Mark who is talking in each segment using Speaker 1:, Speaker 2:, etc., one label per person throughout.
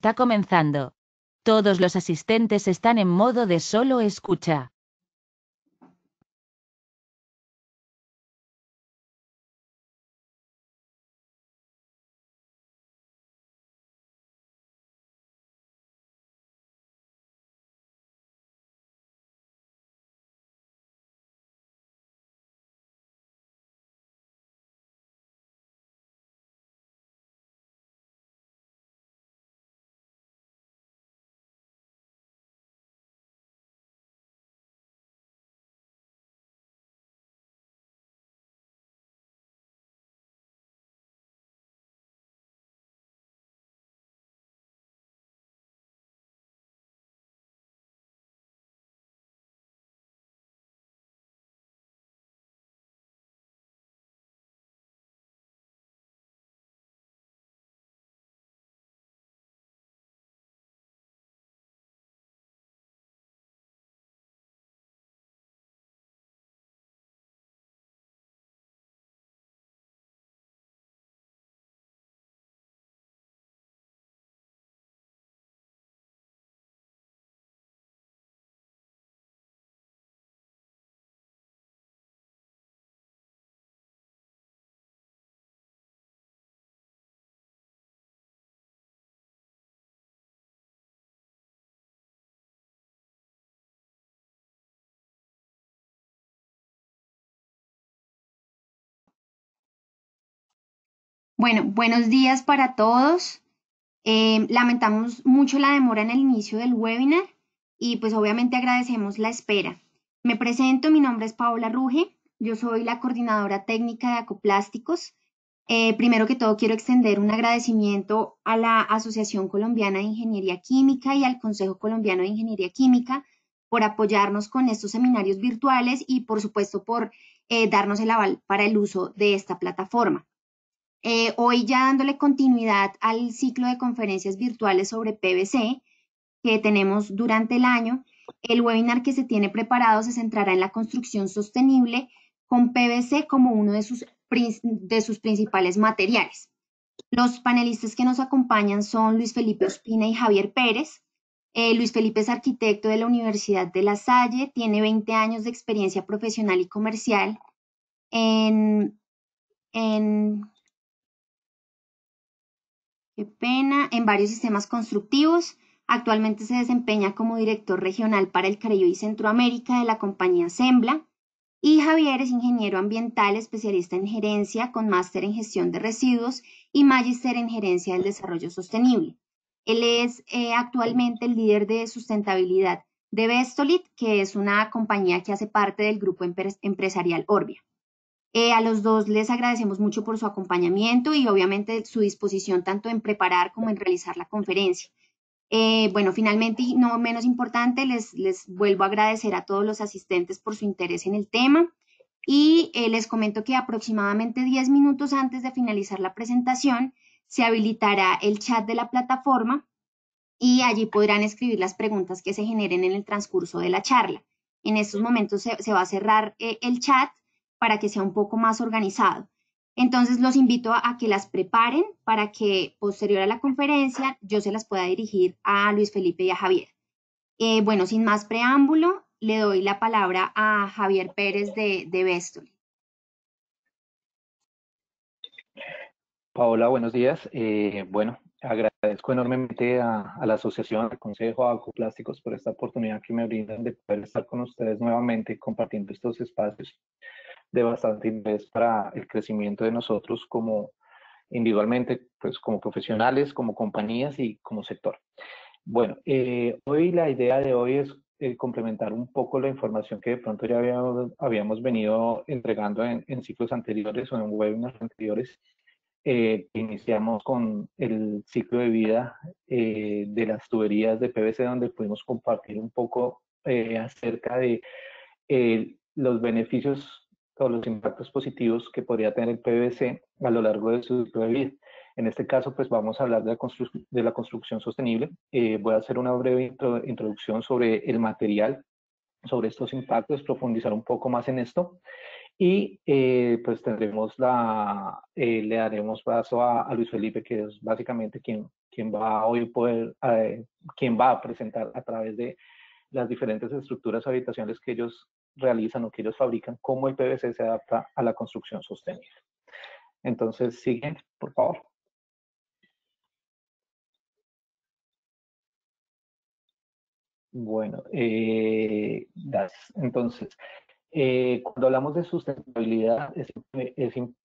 Speaker 1: Está comenzando. Todos los asistentes están en modo de solo escucha.
Speaker 2: Bueno, buenos días para todos. Eh, lamentamos mucho la demora en el inicio del webinar y pues obviamente agradecemos la espera. Me presento, mi nombre es Paola Ruge, yo soy la coordinadora técnica de Acoplásticos. Eh, primero que todo quiero extender un agradecimiento a la Asociación Colombiana de Ingeniería Química y al Consejo Colombiano de Ingeniería Química por apoyarnos con estos seminarios virtuales y por supuesto por eh, darnos el aval para el uso de esta plataforma. Eh, hoy ya dándole continuidad al ciclo de conferencias virtuales sobre PVC que tenemos durante el año, el webinar que se tiene preparado se centrará en la construcción sostenible con PVC como uno de sus, de sus principales materiales. Los panelistas que nos acompañan son Luis Felipe Ospina y Javier Pérez. Eh, Luis Felipe es arquitecto de la Universidad de La Salle, tiene 20 años de experiencia profesional y comercial en, en Qué. En varios sistemas constructivos. Actualmente se desempeña como director regional para el Caribe y Centroamérica de la compañía Sembla. Y Javier es ingeniero ambiental, especialista en gerencia, con máster en gestión de residuos y magíster en gerencia del desarrollo sostenible. Él es eh, actualmente el líder de sustentabilidad de Vestolit, que es una compañía que hace parte del grupo empresarial Orbia. Eh, a los dos les agradecemos mucho por su acompañamiento y obviamente su disposición tanto en preparar como en realizar la conferencia. Eh, bueno, finalmente y no menos importante, les, les vuelvo a agradecer a todos los asistentes por su interés en el tema y eh, les comento que aproximadamente 10 minutos antes de finalizar la presentación se habilitará el chat de la plataforma y allí podrán escribir las preguntas que se generen en el transcurso de la charla. En estos momentos se, se va a cerrar el chat para que sea un poco más organizado. Entonces los invito a, que las preparen para que posterior a la conferencia yo se las pueda dirigir a Luis Felipe y a Javier. Eh, bueno, sin más preámbulo, le doy la palabra a Javier Pérez de, de
Speaker 3: Paola, buenos días. Eh, bueno, agradezco enormemente a, la Asociación, al Consejo a Acoplásticos por esta oportunidad que me brindan de poder estar con ustedes nuevamente compartiendo estos espacios de bastante interés para el crecimiento de nosotros como individualmente, pues como profesionales, como compañías y como sector. Bueno, eh, hoy la idea de hoy es eh, complementar un poco la información que de pronto ya habíamos, habíamos venido entregando en, ciclos anteriores o en webinars anteriores. Eh, iniciamos con el ciclo de vida de las tuberías de PVC, donde pudimos compartir un poco acerca de los beneficios todos los impactos positivos que podría tener el PVC a lo largo de su ciclo de vida. En este caso, pues vamos a hablar de la, de la construcción sostenible. Eh, voy a hacer una breve introducción sobre el material, sobre estos impactos, profundizar un poco más en esto. Y eh, pues tendremos la, eh, le daremos paso a, Luis Felipe, que es básicamente quien, quien va a hoy poder, eh, quien va a presentar a través de las diferentes estructuras habitacionales que ellos realizan o que ellos fabrican, cómo el PVC se adapta a la construcción sostenible. Entonces, siguiente, por favor. Bueno, eh, entonces, eh, cuando hablamos de sustentabilidad, es,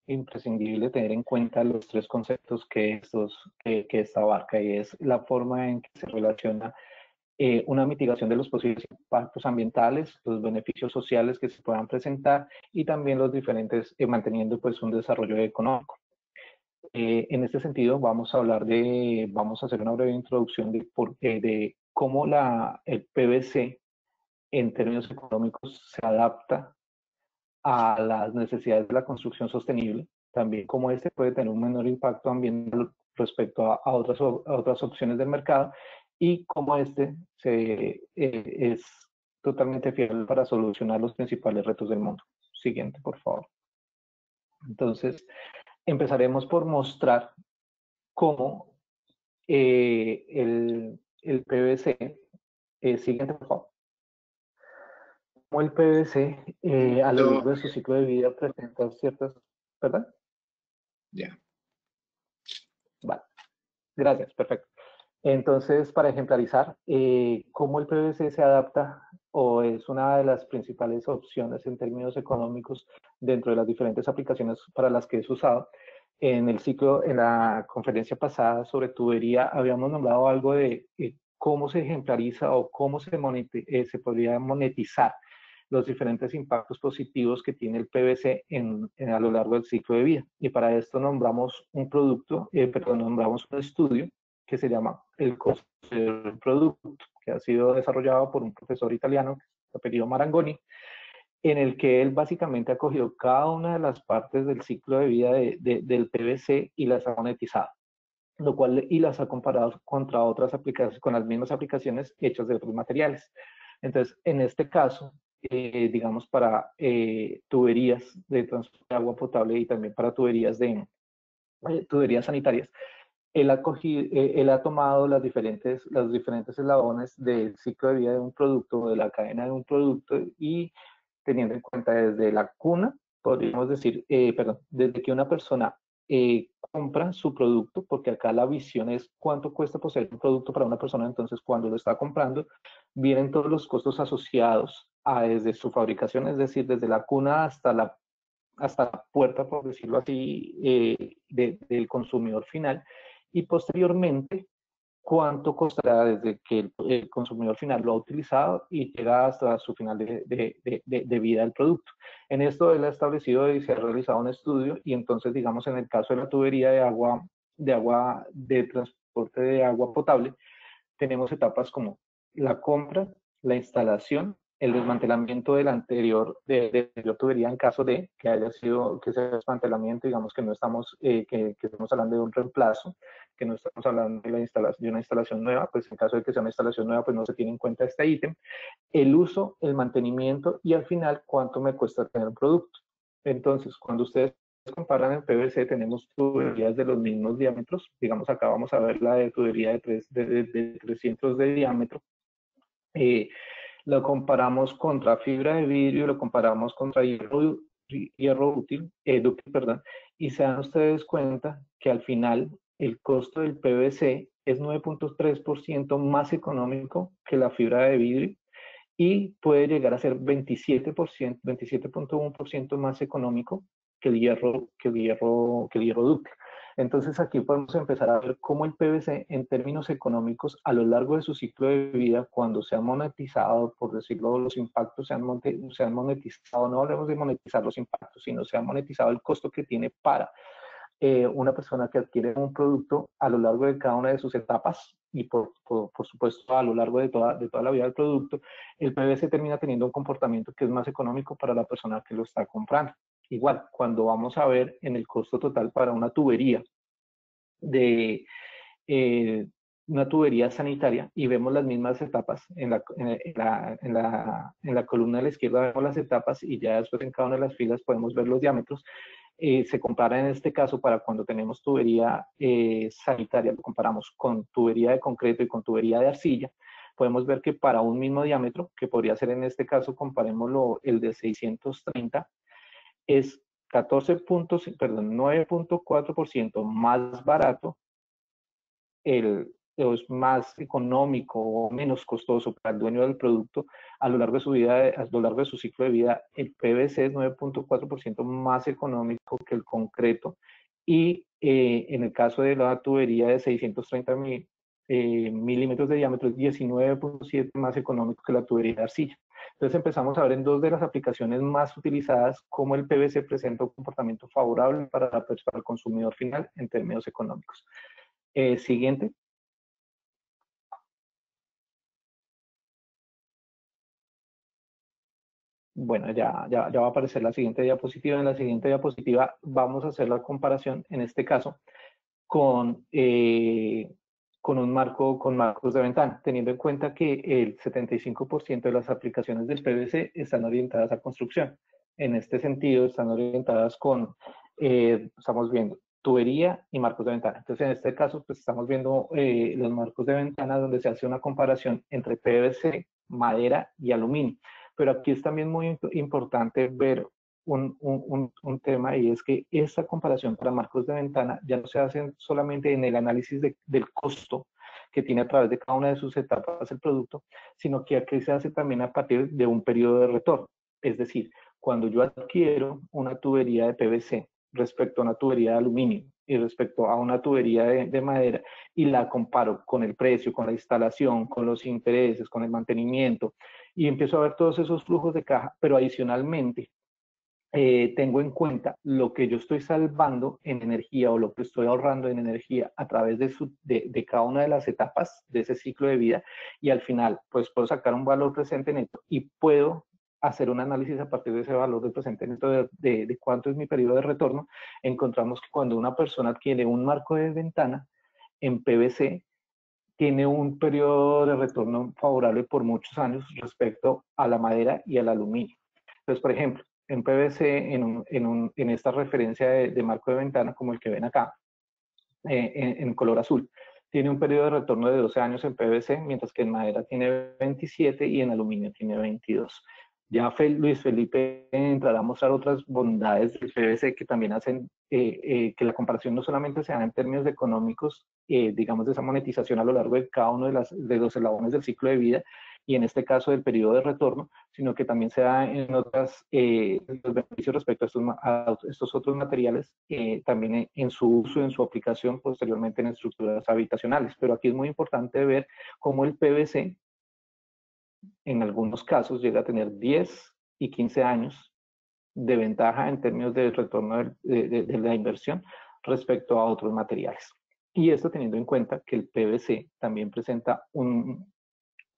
Speaker 3: imprescindible tener en cuenta los tres conceptos que, estos, que, esta abarca y es la forma en que se relaciona eh, una mitigación de los posibles impactos ambientales, los beneficios sociales que se puedan presentar y también los diferentes, eh, manteniendo pues un desarrollo económico. en este sentido, vamos a hablar de, vamos a hacer una breve introducción de, por, de cómo la, el PVC en términos económicos se adapta a las necesidades de la construcción sostenible, también cómo este puede tener un menor impacto ambiental respecto a, otras, otras opciones del mercado y cómo este se, eh, es totalmente fiel para solucionar los principales retos del mundo. Siguiente, por favor. Entonces, empezaremos por mostrar cómo eh, el, el PVC, eh, siguiente, por favor como el PVC eh, a lo largo de su ciclo de vida presenta ciertas, ¿verdad?
Speaker 4: Ya.
Speaker 3: Vale. Gracias, perfecto. Entonces, para ejemplarizar, eh, cómo el PVC se adapta o es una de las principales opciones en términos económicos dentro de las diferentes aplicaciones para las que es usado. En el ciclo, en la conferencia pasada sobre tubería, habíamos nombrado algo de eh, cómo se ejemplariza o cómo se, se podría monetizar los diferentes impactos positivos que tiene el PVC en, a lo largo del ciclo de vida. Y para esto nombramos un producto, eh, perdón, nombramos un estudio que se llama el costo del producto, que ha sido desarrollado por un profesor italiano, apellido Marangoni, en el que él básicamente ha cogido cada una de las partes del ciclo de vida del PVC y las ha monetizado, lo cual y las ha comparado contra otras aplicaciones, con las mismas aplicaciones hechas de otros materiales. Entonces, en este caso, eh, digamos, para eh, tuberías de transporte de agua potable y también para tuberías de eh, tuberías sanitarias. Él ha, cogido, él ha tomado las diferentes, los diferentes eslabones del ciclo de vida de un producto, de la cadena de un producto y teniendo en cuenta desde la cuna, podríamos decir, perdón, desde que una persona compra su producto, porque acá la visión es cuánto cuesta poseer un producto para una persona, entonces cuando lo está comprando, vienen todos los costos asociados desde su fabricación, es decir, desde la cuna hasta la, hasta la puerta, por decirlo así, eh, del consumidor final. Y posteriormente, cuánto costará desde que el, consumidor final lo ha utilizado y llega hasta su final de, de, vida del producto. En esto él ha establecido y se ha realizado un estudio y entonces, digamos, en el caso de la tubería de agua, de agua, de transporte de agua potable, tenemos etapas como la compra, la instalación, el desmantelamiento del anterior, de, la tubería en caso de que haya sido, que sea desmantelamiento, digamos que no estamos, eh, que, estamos hablando de un reemplazo, que no estamos hablando de, la instalación, de una instalación nueva, pues en caso de que sea una instalación nueva, pues no se tiene en cuenta este ítem, el uso, el mantenimiento y al final cuánto me cuesta tener un producto. Entonces, cuando ustedes comparan el PVC, tenemos tuberías de los mismos diámetros, digamos acá vamos a ver la de tubería de, 3, de, 300 de diámetro, eh, lo comparamos contra fibra de vidrio, lo comparamos contra hierro, hierro útil, eh, perdón, y se dan ustedes cuenta que al final el costo del PVC es 9.3% más económico que la fibra de vidrio y puede llegar a ser 27%, 27.1% más económico que el hierro, que hierro, que hierro dúctil. Entonces aquí podemos empezar a ver cómo el PVC en términos económicos a lo largo de su ciclo de vida, cuando se ha monetizado, por decirlo, los impactos se han, monetizado, no hablemos de monetizar los impactos, sino se ha monetizado el costo que tiene para eh, una persona que adquiere un producto a lo largo de cada una de sus etapas y por, por, por, supuesto a lo largo de toda, de toda la vida del producto, el PVC termina teniendo un comportamiento que es más económico para la persona que lo está comprando. Igual, cuando vamos a ver en el costo total para una tubería de eh, una tubería sanitaria y vemos las mismas etapas en la, en, la, en, la, en la columna de la izquierda vemos las etapas y ya después en cada una de las filas podemos ver los diámetros eh, se compara en este caso para cuando tenemos tubería eh, sanitaria, lo comparamos con tubería de concreto y con tubería de arcilla, podemos ver que para un mismo diámetro, que podría ser en este caso, comparémoslo el de 630, es 14 puntos, perdón, 9.4% más barato el, es más económico o menos costoso para el dueño del producto a lo largo de su vida, a lo largo de su ciclo de vida, el PVC es 9.4% más económico que el concreto y eh, en el caso de la tubería de 630 mil, eh, milímetros de diámetro es 19.7 más económico que la tubería de arcilla. Entonces empezamos a ver en dos de las aplicaciones más utilizadas cómo el PVC presenta un comportamiento favorable para, el consumidor final en términos económicos. Eh, siguiente. Bueno, ya, ya, ya, va a aparecer la siguiente diapositiva. En la siguiente diapositiva vamos a hacer la comparación, en este caso, con, eh, con un marco, con marcos de ventana, teniendo en cuenta que el 75% de las aplicaciones del PVC están orientadas a construcción. En este sentido, están orientadas con, eh, estamos viendo, tubería y marcos de ventana. Entonces, en este caso, pues estamos viendo eh, los marcos de ventana donde se hace una comparación entre PVC, madera y aluminio. Pero aquí es también muy importante ver un, un, un, tema y es que esta comparación para marcos de ventana ya no se hace solamente en el análisis de, del costo que tiene a través de cada una de sus etapas el producto, sino que aquí se hace también a partir de un periodo de retorno. Es decir, cuando yo adquiero una tubería de PVC respecto a una tubería de aluminio y respecto a una tubería de, madera y la comparo con el precio, con la instalación, con los intereses, con el mantenimiento y empiezo a ver todos esos flujos de caja, pero adicionalmente eh, tengo en cuenta lo que yo estoy salvando en energía o lo que estoy ahorrando en energía a través de, su, de, de, cada una de las etapas de ese ciclo de vida y al final pues puedo sacar un valor presente neto y puedo hacer un análisis a partir de ese valor de presente neto de, de, de cuánto es mi periodo de retorno, encontramos que cuando una persona adquiere un marco de ventana en PVC, tiene un periodo de retorno favorable por muchos años respecto a la madera y al aluminio. Entonces, por ejemplo, en PVC, en, un, en, un, en esta referencia de, de, marco de ventana, como el que ven acá, eh, en, en, color azul, tiene un periodo de retorno de 12 años en PVC, mientras que en madera tiene 27 y en aluminio tiene 22. Ya Luis Felipe entrará a mostrar otras bondades del PVC que también hacen eh, eh, que la comparación no solamente sea en términos económicos, eh, digamos, de esa monetización a lo largo de cada uno de, las, de los eslabones del ciclo de vida, y en este caso del periodo de retorno, sino que también se da en otras eh, los beneficios respecto a estos, a estos otros materiales, eh, también en, su uso, en su aplicación posteriormente en estructuras habitacionales. Pero aquí es muy importante ver cómo el PVC, en algunos casos, llega a tener 10 y 15 años de ventaja en términos de retorno de, de, de la inversión respecto a otros materiales. Y esto teniendo en cuenta que el PVC también presenta un,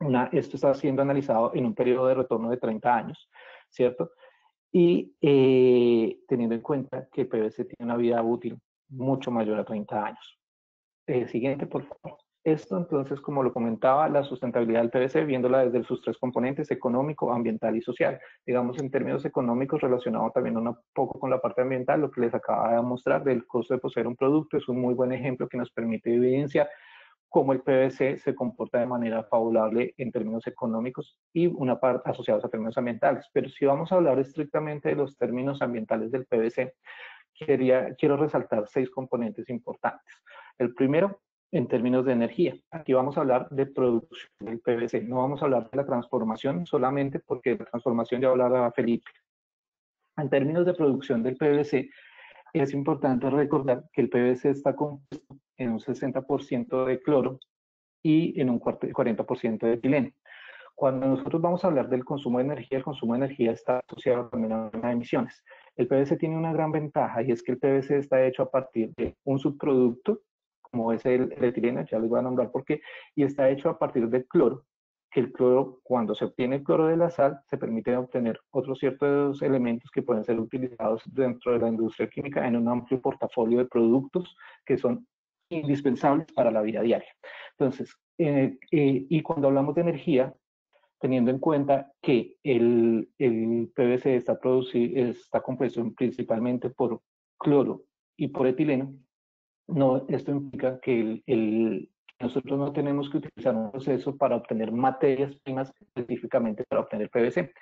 Speaker 3: una, esto está siendo analizado en un periodo de retorno de 30 años, ¿cierto? Y eh, teniendo en cuenta que PVC tiene una vida útil mucho mayor a 30 años. Eh, siguiente, por favor. Esto entonces, como lo comentaba, la sustentabilidad del PVC, viéndola desde sus tres componentes, económico, ambiental y social. Digamos, en términos económicos, relacionado también un poco con la parte ambiental, lo que les acaba de mostrar del costo de poseer un producto es un muy buen ejemplo que nos permite evidenciar cómo el PVC se comporta de manera favorable en términos económicos y una parte asociados a términos ambientales. Pero si vamos a hablar estrictamente de los términos ambientales del PVC, quería, quiero resaltar seis componentes importantes. El primero, en términos de energía. Aquí vamos a hablar de producción del PVC. No vamos a hablar de la transformación solamente porque la transformación ya hablará Felipe. En términos de producción del PVC, es importante recordar que el PVC está compuesto en un 60% de cloro y en un 40% de etileno. Cuando nosotros vamos a hablar del consumo de energía, el consumo de energía está asociado también a emisiones. El PVC tiene una gran ventaja y es que el PVC está hecho a partir de un subproducto, como es el, el etileno, ya les voy a nombrar por qué, y está hecho a partir del cloro, que el cloro, cuando se obtiene el cloro de la sal, se permite obtener otros ciertos elementos que pueden ser utilizados dentro de la industria química en un amplio portafolio de productos que son indispensables para la vida diaria. Entonces, eh, eh, y cuando hablamos de energía, teniendo en cuenta que el, el PVC está, producido, está compuesto principalmente por cloro y por etileno, no, esto implica que el, nosotros no tenemos que utilizar un proceso para obtener materias primas específicamente para obtener PVC.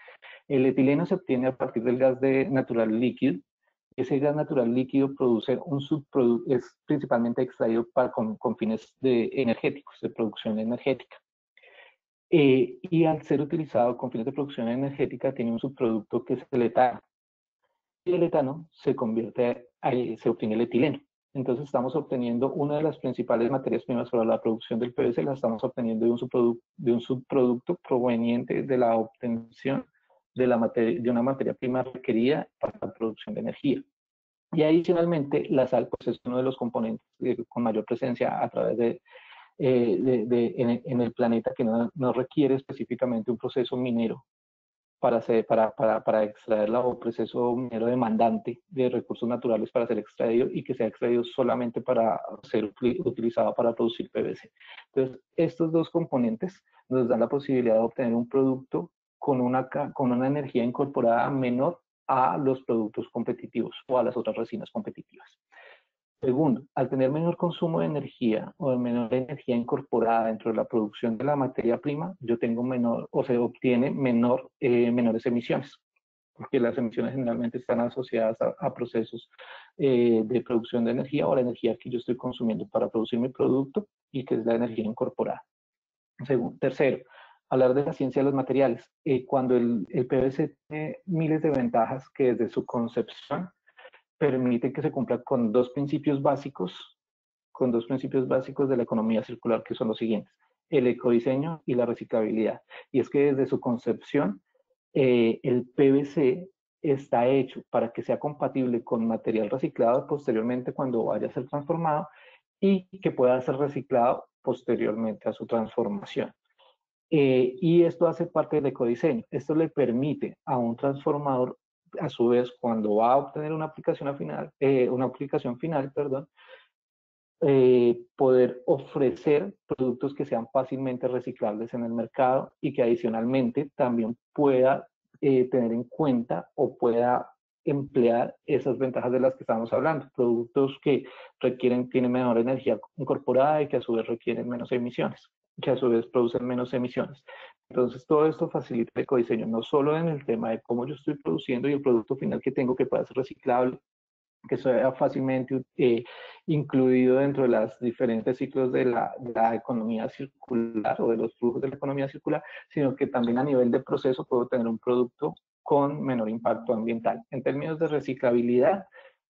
Speaker 3: El etileno se obtiene a partir del gas de natural líquido. Ese gas natural líquido produce un subproducto, es principalmente extraído para, con, fines de energéticos, de producción energética. Eh, y al ser utilizado con fines de producción energética, tiene un subproducto que es el etano. Y el etano se convierte, se obtiene el etileno. Entonces estamos obteniendo una de las principales materias primas para la producción del PVC, la estamos obteniendo de un subproducto, de un subproducto proveniente de la obtención de, la de una materia prima requerida para la producción de energía. Y adicionalmente, la sal pues, es uno de los componentes con mayor presencia a través de, eh, de, en, el planeta que no, no requiere específicamente un proceso minero para, para, para, para extraerla o proceso minero demandante de recursos naturales para ser extraído y que sea extraído solamente para ser utilizado para producir PVC. Entonces, estos dos componentes nos dan la posibilidad de obtener un producto con una, con una energía incorporada menor a los productos competitivos o a las otras resinas competitivas. Segundo, al tener menor consumo de energía o de menor energía incorporada dentro de la producción de la materia prima, yo tengo menor o se obtiene menor, eh, menores emisiones, porque las emisiones generalmente están asociadas a, procesos eh, de producción de energía o la energía que yo estoy consumiendo para producir mi producto y que es la energía incorporada. Segundo, tercero, hablar de la ciencia de los materiales. Eh, cuando el, el PVC tiene miles de ventajas que desde su concepción permite que se cumpla con dos principios básicos, con dos principios básicos de la economía circular, que son los siguientes, el ecodiseño y la reciclabilidad. Y es que desde su concepción, eh, el PVC está hecho para que sea compatible con material reciclado posteriormente cuando vaya a ser transformado y que pueda ser reciclado posteriormente a su transformación. Eh, y esto hace parte del ecodiseño. Esto le permite a un transformador a su vez, cuando va a obtener una aplicación final, eh, una aplicación final, perdón, eh, poder ofrecer productos que sean fácilmente reciclables en el mercado y que adicionalmente también pueda eh, tener en cuenta o pueda emplear esas ventajas de las que estamos hablando, productos que requieren, tienen menor energía incorporada y que a su vez requieren menos emisiones que a su vez producen menos emisiones. Entonces, todo esto facilita el ecodiseño, no solo en el tema de cómo yo estoy produciendo y el producto final que tengo que pueda ser reciclable, que sea fácilmente eh, incluido dentro de los diferentes ciclos de la, de la, economía circular o de los flujos de la economía circular, sino que también a nivel de proceso puedo tener un producto con menor impacto ambiental. En términos de reciclabilidad,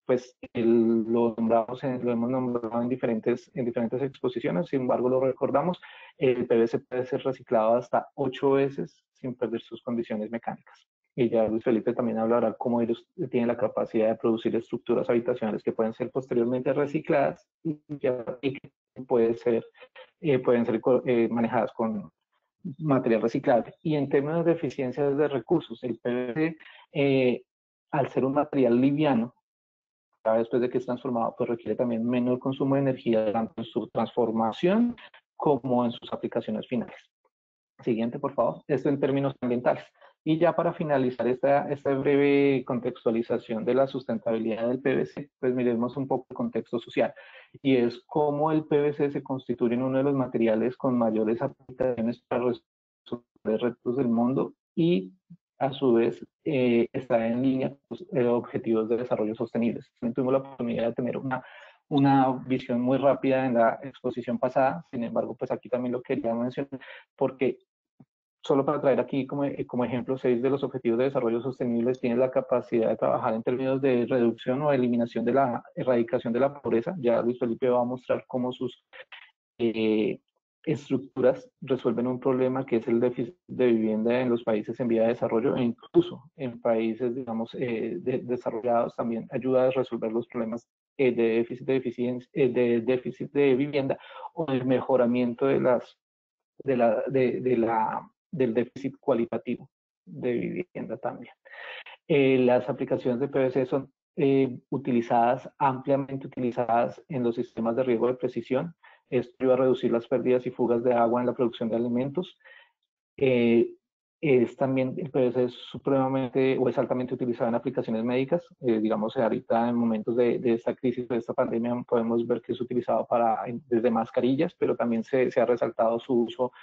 Speaker 3: pues lo, nombramos lo hemos nombrado en diferentes, en diferentes exposiciones, sin embargo lo recordamos, el PVC puede ser reciclado hasta ocho veces sin perder sus condiciones mecánicas. Y ya Luis Felipe también hablará cómo tienen la capacidad de producir estructuras habitacionales que pueden ser posteriormente recicladas y, que puede ser, eh, pueden ser eh, manejadas con material reciclable. Y en términos de eficiencia de recursos, el PVC, eh, al ser un material liviano, después de que es transformado, pues requiere también menor consumo de energía tanto en su transformación como en sus aplicaciones finales. Siguiente, por favor. Esto en términos ambientales. Y ya para finalizar esta, esta breve contextualización de la sustentabilidad del PVC, pues miremos un poco el contexto social. Y es cómo el PVC se constituye en uno de los materiales con mayores aplicaciones para resolver retos del mundo y a su vez eh, está en línea con los eh, objetivos de desarrollo sostenibles. Tuvimos la oportunidad de tener una, una visión muy rápida en la exposición pasada, sin embargo, pues aquí también lo quería mencionar porque solo para traer aquí como, eh, como ejemplo, seis de los objetivos de desarrollo sostenibles tienen la capacidad de trabajar en términos de reducción o eliminación de la erradicación de la pobreza. Ya Luis Felipe va a mostrar cómo sus eh, estructuras resuelven un problema que es el déficit de vivienda en los países en vía de desarrollo e incluso en países, digamos, eh, desarrollados también ayuda a resolver los problemas eh, de déficit de eh, de déficit de vivienda o el mejoramiento de las, de la, de, la, del déficit cualitativo de vivienda también. las aplicaciones de PVC son utilizadas, ampliamente utilizadas en los sistemas de riego de precisión, esto iba a reducir las pérdidas y fugas de agua en la producción de alimentos. Eh, es también, el PVC es supremamente o es altamente utilizado en aplicaciones médicas. Eh, digamos, ahorita en momentos de, de, esta crisis, de esta pandemia, podemos ver que es utilizado para, desde mascarillas, pero también se, se ha resaltado su uso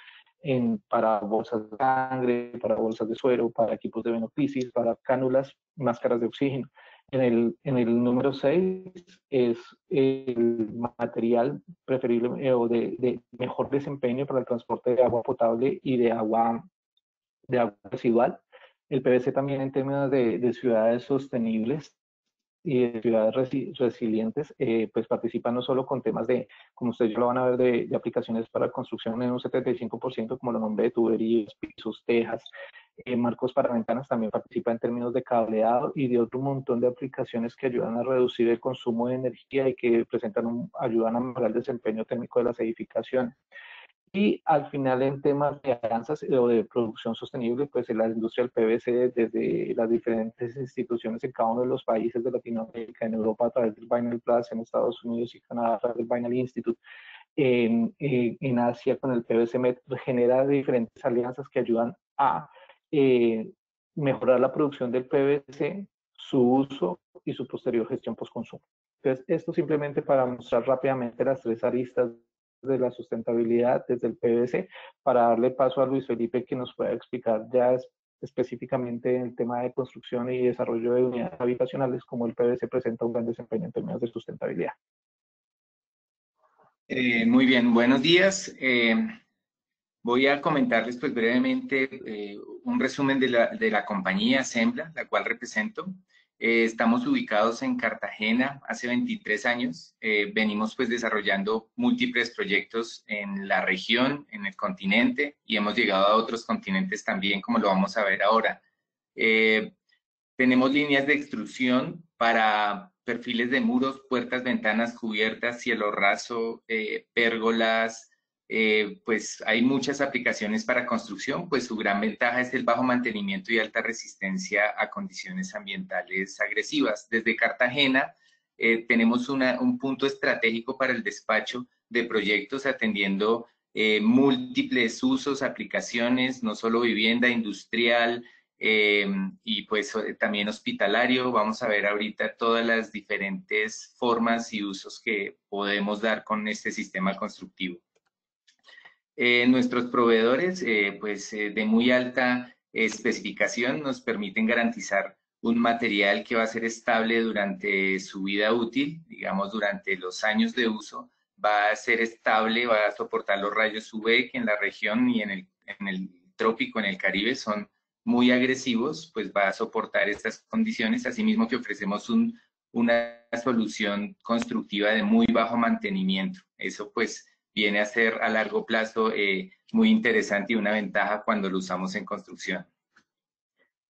Speaker 3: en, para bolsas de sangre, para bolsas de suero, para equipos de venoclisis, para cánulas, máscaras de oxígeno. En el, en el número 6 es el material preferible eh, o de, de, mejor desempeño para el transporte de agua potable y de agua de agua residual. El PVC también en términos de, de ciudades sostenibles y de ciudades resi resilientes, eh, pues participa no solo con temas de, como ustedes lo van a ver, de, de aplicaciones para construcción en un 75%, como lo nombré, de tuberías, pisos, tejas, eh, marcos para ventanas, también participa en términos de cableado y de otro montón de aplicaciones que ayudan a reducir el consumo de energía y que presentan un, ayudan a mejorar el desempeño técnico de las edificaciones. Y al final en temas de alianzas o de producción sostenible, pues en la industria del PVC desde las diferentes instituciones en cada uno de los países de Latinoamérica, en Europa a través del Vinyl Plus, en Estados Unidos y Canadá a través del Vinyl Institute, en, en, en Asia con el PVC genera diferentes alianzas que ayudan a eh, mejorar la producción del PVC, su uso y su posterior gestión post-consumo. Entonces, esto simplemente para mostrar rápidamente las tres aristas de la sustentabilidad desde el PVC para darle paso a Luis Felipe que nos pueda explicar ya específicamente el tema de construcción y desarrollo de unidades habitacionales, como el PVC presenta un gran desempeño en términos de sustentabilidad.
Speaker 4: Eh, muy bien, buenos días. Eh, voy a comentarles pues brevemente eh, un resumen de la, de la compañía Sembla, la cual represento. Eh, estamos ubicados en Cartagena hace 23 años. Eh, venimos pues desarrollando múltiples proyectos en la región, en el continente y hemos llegado a otros continentes también, como lo vamos a ver ahora. Eh, tenemos líneas de extrusión para perfiles de muros, puertas, ventanas cubiertas, cielo raso, pérgolas, eh, pues hay muchas aplicaciones para construcción, pues su gran ventaja es el bajo mantenimiento y alta resistencia a condiciones ambientales agresivas. Desde Cartagena eh, tenemos un punto estratégico para el despacho de proyectos atendiendo eh, múltiples usos, aplicaciones, no solo vivienda, industrial em, y pues también hospitalario. Vamos a ver ahorita todas las diferentes formas y usos que podemos dar con este sistema constructivo. Eh, nuestros proveedores, eh, pues eh, de muy alta especificación, nos permiten garantizar un material que va a ser estable durante su vida útil, digamos durante los años de uso, va a ser estable, va a soportar los rayos UV que en la región y en el, en el trópico, en el Caribe, son muy agresivos, pues va a soportar estas condiciones, asimismo que ofrecemos un, una solución constructiva de muy bajo mantenimiento. Eso pues viene a ser a largo plazo eh, muy interesante y una ventaja cuando lo usamos en construcción.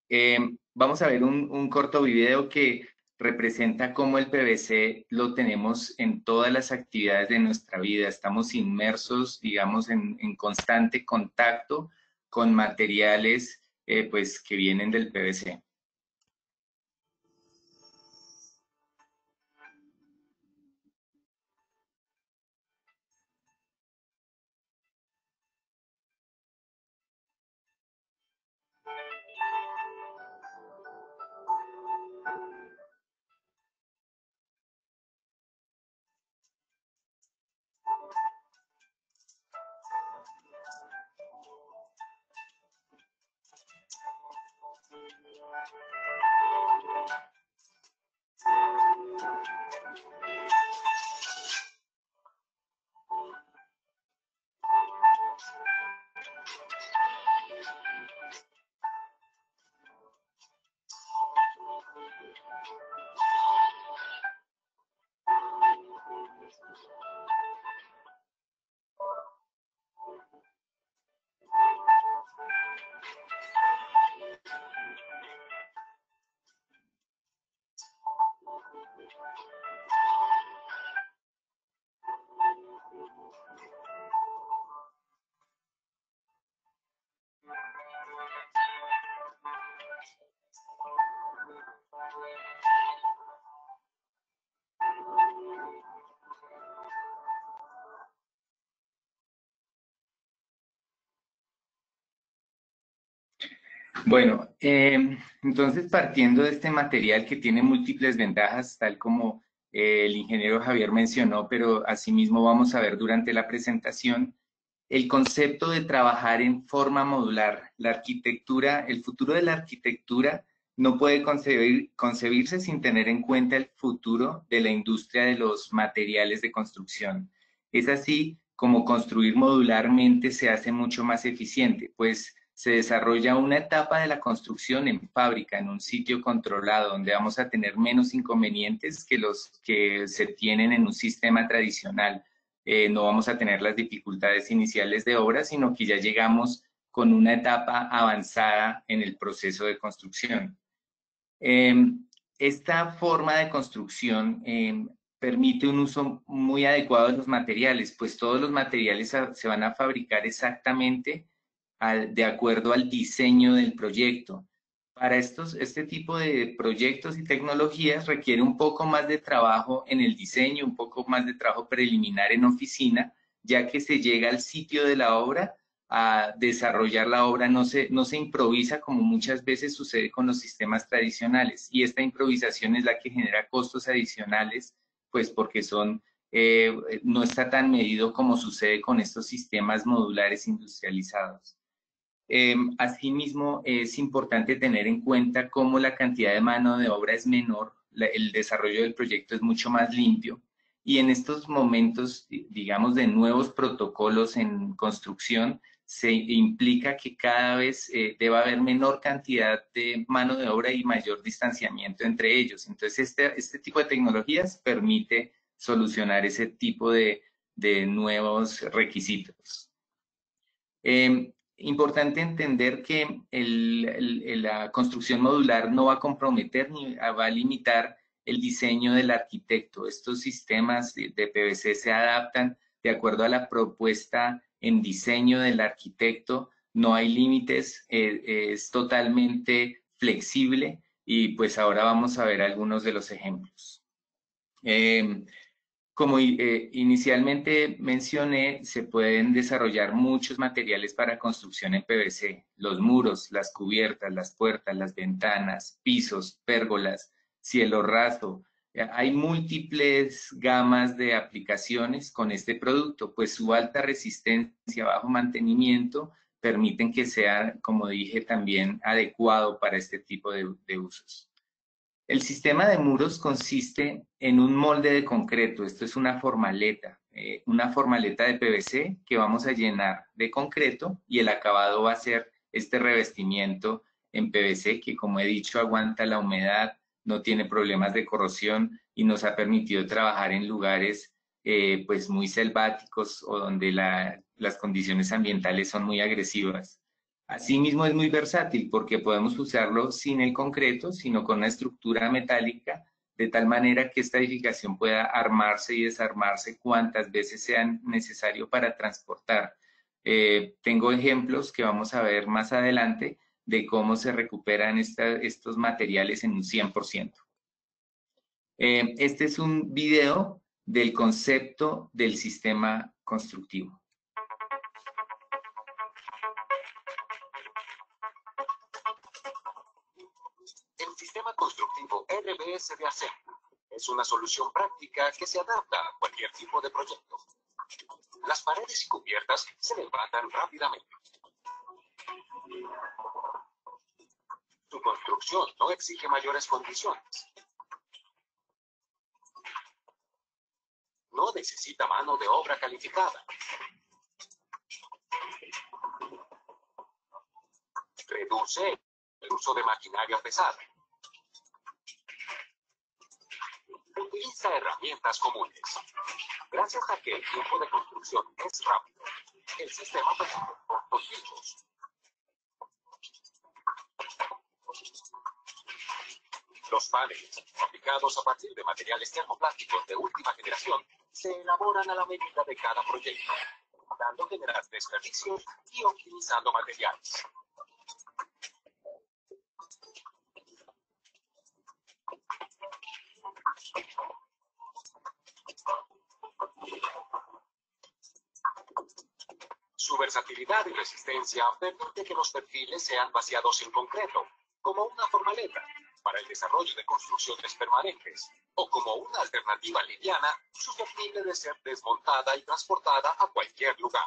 Speaker 4: Eh, vamos a ver un, un, corto video que representa cómo el PVC lo tenemos en todas las actividades de nuestra vida. Estamos inmersos, digamos, en, en constante contacto con materiales eh, pues, que vienen del PVC. Bueno, em, entonces partiendo de este material que tiene múltiples ventajas, tal como eh, el ingeniero Javier mencionó, pero asimismo vamos a ver durante la presentación, el concepto de trabajar en forma modular. La arquitectura, el futuro de la arquitectura no puede concebirse sin tener en cuenta el futuro de la industria de los materiales de construcción. Es así como construir modularmente se hace mucho más eficiente, pues se desarrolla una etapa de la construcción en fábrica, en un sitio controlado, donde vamos a tener menos inconvenientes que los que se tienen en un sistema tradicional. Eh, no vamos a tener las dificultades iniciales de obra, sino que ya llegamos con una etapa avanzada en el proceso de construcción. Em, esta forma de construcción em, permite un uso muy adecuado de los materiales, pues todos los materiales se van a fabricar exactamente de acuerdo al diseño del proyecto. Para estos, este tipo de proyectos y tecnologías requiere un poco más de trabajo en el diseño, un poco más de trabajo preliminar en oficina, ya que se llega al sitio de la obra a desarrollar la obra, no se, no se improvisa como muchas veces sucede con los sistemas tradicionales. Y esta improvisación es la que genera costos adicionales, pues porque son, eh, no está tan medido como sucede con estos sistemas modulares industrializados. Em, asimismo, es importante tener en cuenta cómo la cantidad de mano de obra es menor, el desarrollo del proyecto es mucho más limpio y en estos momentos, digamos, de nuevos protocolos en construcción, se implica que cada vez eh, deba haber menor cantidad de mano de obra y mayor distanciamiento entre ellos. Entonces, este, este tipo de tecnologías permite solucionar ese tipo de, de nuevos requisitos. Eh, importante entender que la construcción modular no va a comprometer ni va a limitar el diseño del arquitecto. Estos sistemas de, PVC se adaptan de acuerdo a la propuesta en diseño del arquitecto. No hay límites, eh, es totalmente flexible y pues ahora vamos a ver algunos de los ejemplos. Eh, como eh, inicialmente mencioné, se pueden desarrollar muchos materiales para construcción en PVC, los muros, las cubiertas, las puertas, las ventanas, pisos, pérgolas, cielo raso. Eh, hay múltiples gamas de aplicaciones con este producto, pues su alta resistencia, bajo mantenimiento, permiten que sea, como dije, también adecuado para este tipo de usos. El sistema de muros consiste en un molde de concreto, esto es una formaleta, eh, una formaleta de PVC que vamos a llenar de concreto y el acabado va a ser este revestimiento en PVC que como he dicho aguanta la humedad, no tiene problemas de corrosión y nos ha permitido trabajar en lugares eh, pues muy selváticos o donde las condiciones ambientales son muy agresivas. Asimismo es muy versátil porque podemos usarlo sin el concreto, sino con una estructura metálica, de tal manera que esta edificación pueda armarse y desarmarse cuantas veces sea necesario para transportar. Eh, tengo ejemplos que vamos a ver más adelante de cómo se recuperan estos materiales en un 100%. Eh, este es un video del concepto del sistema constructivo.
Speaker 5: De hacer. Es una solución práctica que se adapta a cualquier tipo de proyecto. Las paredes y cubiertas se levantan rápidamente. Su construcción no exige mayores condiciones. No necesita mano de obra calificada. Reduce el uso de maquinaria pesada. Utiliza herramientas comunes. Gracias a que el tiempo de construcción es rápido, el sistema permite costos Los paneles, fabricados a partir de materiales termoplásticos de última generación, se elaboran a la medida de cada proyecto, dando generar desperdicios y optimizando materiales. Su versatilidad y resistencia permite que los perfiles sean vaciados en concreto, como una formaleta, para el desarrollo de construcciones permanentes, o como una alternativa liviana susceptible de ser desmontada y transportada a cualquier lugar.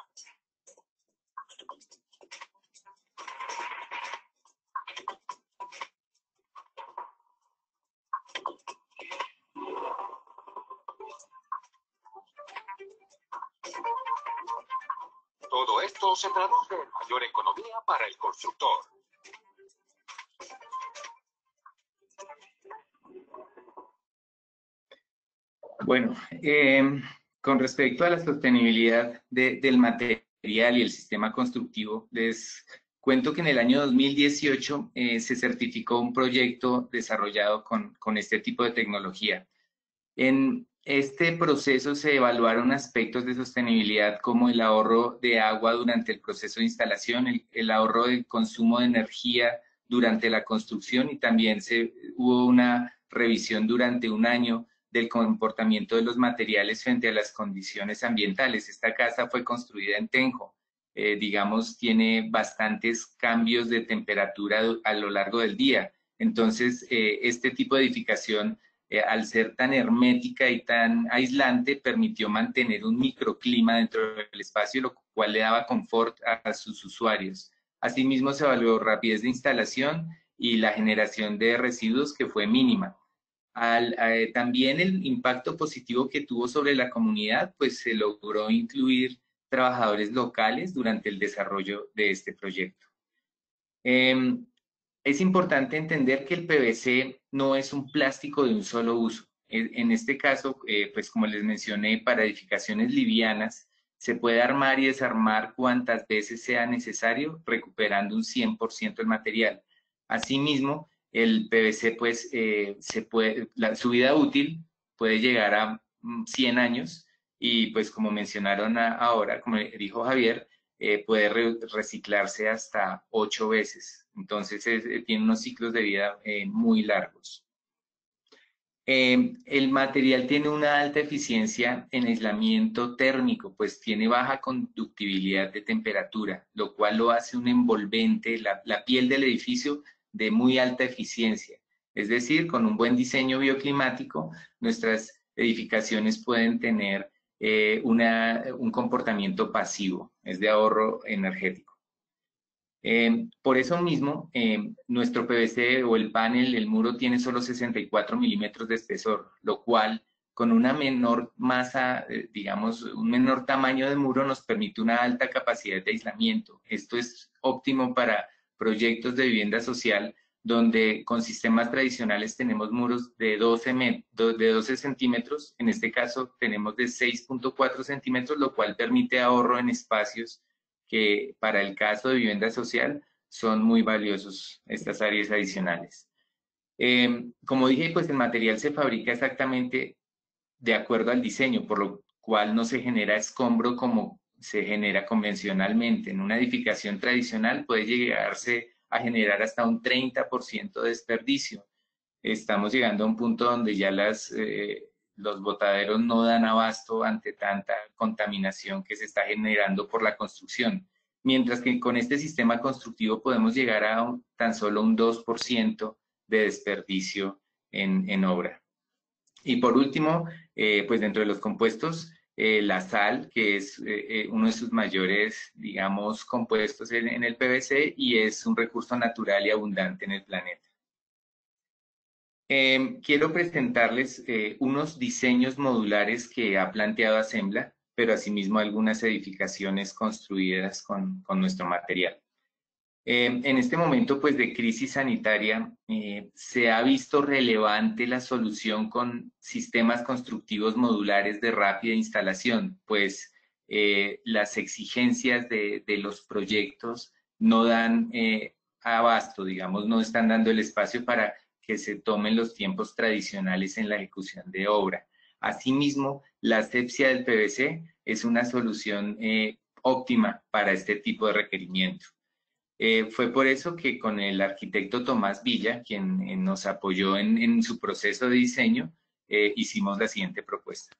Speaker 5: Se traduce en mayor economía para el constructor.
Speaker 4: Bueno, eh, con respecto a la sostenibilidad del material y el sistema constructivo, les cuento que en el año 2018 eh, se certificó un proyecto desarrollado con, con este tipo de tecnología. En este proceso se evaluaron aspectos de sostenibilidad como el ahorro de agua durante el proceso de instalación, el, ahorro de consumo de energía durante la construcción y también se, hubo una revisión durante un año del comportamiento de los materiales frente a las condiciones ambientales. Esta casa fue construida en Tenjo. Eh, digamos, tiene bastantes cambios de temperatura a lo largo del día. Entonces, eh, este tipo de edificación, eh, al ser tan hermética y tan aislante, permitió mantener un microclima dentro del espacio, lo cual le daba confort a sus usuarios. Asimismo, se evaluó rapidez de instalación y la generación de residuos que fue mínima. Al, eh, también el impacto positivo que tuvo sobre la comunidad, pues se logró incluir trabajadores locales durante el desarrollo de este proyecto. Eh, es importante entender que el PVC no es un plástico de un solo uso. En este caso, eh, pues como les mencioné, para edificaciones livianas, se puede armar y desarmar cuantas veces sea necesario, recuperando un 100% del material. Asimismo, el PVC, pues, eh, se puede, su vida útil puede llegar a 100 mm, años y, pues, como mencionaron ahora, como dijo Javier, eh, puede reciclarse hasta 8 veces. Entonces, eh, tiene unos ciclos de vida muy largos. el material tiene una alta eficiencia en aislamiento térmico, pues tiene baja conductibilidad de temperatura, lo cual lo hace un envolvente. La piel del edificio de muy alta eficiencia. Es decir, con un buen diseño bioclimático, nuestras edificaciones pueden tener eh, un comportamiento pasivo, es de ahorro energético. Eh, por eso mismo, eh, nuestro PVC o el panel, el muro tiene solo 64 milímetros de espesor, lo cual con una menor masa, digamos, un menor tamaño de muro nos permite una alta capacidad de aislamiento. Esto es óptimo para proyectos de vivienda social donde con sistemas tradicionales tenemos muros de 12, de 12 centímetros, en este caso tenemos de 6.4 centímetros, lo cual permite ahorro en espacios que para el caso de vivienda social son muy valiosos estas áreas adicionales. Eh, como dije, pues el material se fabrica exactamente de acuerdo al diseño, por lo cual no se genera escombro como se genera convencionalmente. En una edificación tradicional puede llegarse a generar hasta un 30% de desperdicio. Estamos llegando a un punto donde ya eh, los botaderos no dan abasto ante tanta contaminación que se está generando por la construcción. Mientras que con este sistema constructivo podemos llegar a tan solo un 2% de desperdicio en, en, obra. Y por último, eh, pues dentro de los compuestos, eh, la sal, que es eh, eh, uno de sus mayores, digamos, compuestos en, el PVC y es un recurso natural y abundante en el planeta. Em, quiero presentarles unos diseños modulares que ha planteado Assembla, pero asimismo algunas edificaciones construidas con, con nuestro material. Eh, en este momento pues, de crisis sanitaria, eh, se ha visto relevante la solución con sistemas constructivos modulares de rápida instalación, pues eh, las exigencias de, los proyectos no dan abasto, digamos, no están dando el espacio para que se tomen los tiempos tradicionales en la ejecución de obra. Asimismo, la asepsia del PVC es una solución óptima para este tipo de requerimiento. Eh, fue por eso que con el arquitecto Tomás Villa, quien eh, nos apoyó en, su proceso de diseño, eh, hicimos la siguiente propuesta.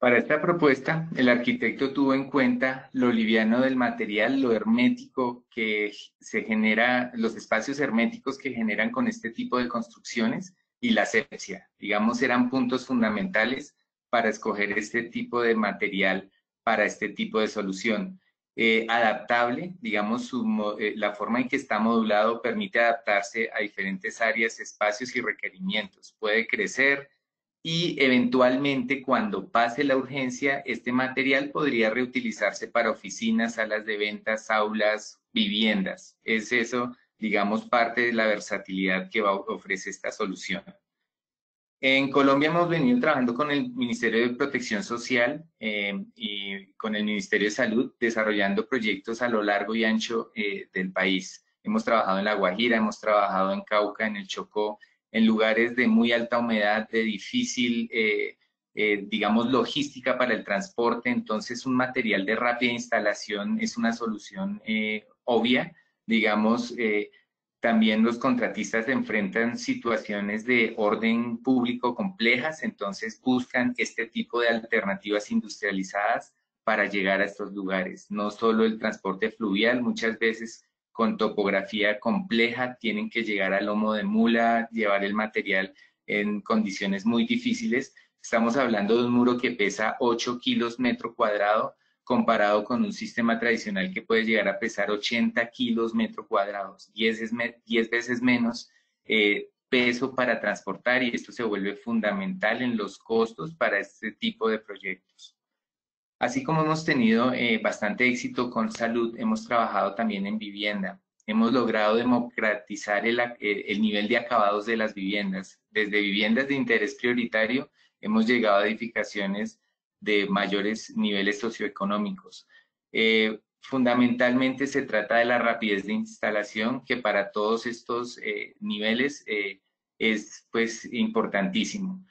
Speaker 4: Para esta propuesta, el arquitecto tuvo en cuenta lo liviano del material, lo hermético que se genera, los espacios herméticos que generan con este tipo de construcciones y la asepsia. Digamos, eran puntos fundamentales para escoger este tipo de material para este tipo de solución. Eh, adaptable, digamos, eh, la forma en que está modulado permite adaptarse a diferentes áreas, espacios y requerimientos. Puede crecer, y eventualmente cuando pase la urgencia, este material podría reutilizarse para oficinas, salas de ventas, aulas, viviendas. Es eso, digamos, parte de la versatilidad que ofrece esta solución. En Colombia hemos venido trabajando con el Ministerio de Protección Social eh, y con el Ministerio de Salud, desarrollando proyectos a lo largo y ancho eh, del país. Hemos trabajado en La Guajira, hemos trabajado en Cauca, en el Chocó, en lugares de muy alta humedad, de difícil, eh, eh, digamos, logística para el transporte. Entonces, un material de rápida instalación es una solución eh, obvia. Digamos, también los contratistas enfrentan situaciones de orden público complejas, entonces buscan este tipo de alternativas industrializadas para llegar a estos lugares. No solo el transporte fluvial, muchas veces con topografía compleja, tienen que llegar al lomo de mula, llevar el material en condiciones muy difíciles. Estamos hablando de un muro que pesa 8 kilos metro cuadrado, comparado con un sistema tradicional que puede llegar a pesar 80 kilos metro cuadrados, 10, 10 veces menos eh, peso para transportar y esto se vuelve fundamental en los costos para este tipo de proyectos. Así como hemos tenido eh, bastante éxito con salud, hemos trabajado también en vivienda. Hemos logrado democratizar el, eh, el, nivel de acabados de las viviendas. Desde viviendas de interés prioritario hemos llegado a edificaciones de mayores niveles socioeconómicos. Eh, fundamentalmente se trata de la rapidez de instalación, que para todos estos niveles es pues importantísimo.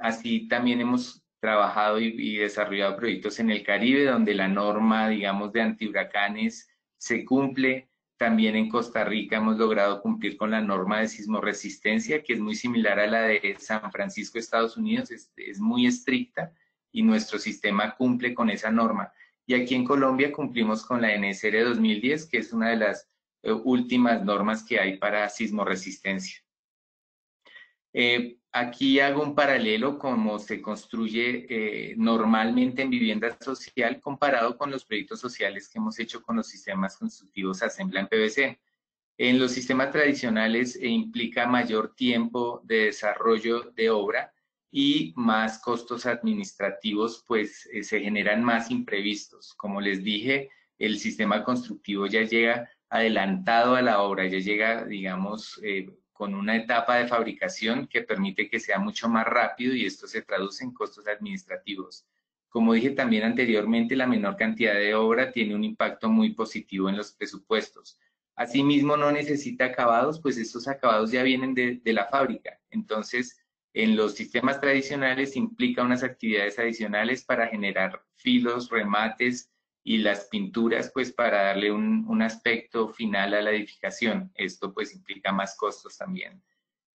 Speaker 4: así también hemos trabajado y, desarrollado proyectos en el Caribe, donde la norma, digamos, de antihuracanes se cumple. También en Costa Rica hemos logrado cumplir con la norma de sismoresistencia, que es muy similar a la de San Francisco, Estados Unidos, es, muy estricta y nuestro sistema cumple con esa norma. Y aquí en Colombia cumplimos con la NSR 2010, que es una de las eh, últimas normas que hay para sismoresistencia. Eh, aquí hago un paralelo como se construye eh, normalmente en vivienda social comparado con los proyectos sociales que hemos hecho con los sistemas constructivos Asembla en PVC. En los sistemas tradicionales eh, implica mayor tiempo de desarrollo de obra y más costos administrativos, pues se generan más imprevistos. Como les dije, el sistema constructivo ya llega adelantado a la obra, ya llega, digamos, con una etapa de fabricación que permite que sea mucho más rápido y esto se traduce en costos administrativos. Como dije también anteriormente, la menor cantidad de obra tiene un impacto muy positivo en los presupuestos. Asimismo, no necesita acabados, pues estos acabados ya vienen de, la fábrica. Entonces, en los sistemas tradicionales implica unas actividades adicionales para generar filos, remates, y las pinturas pues para darle un, aspecto final a la edificación. Esto pues implica más costos también.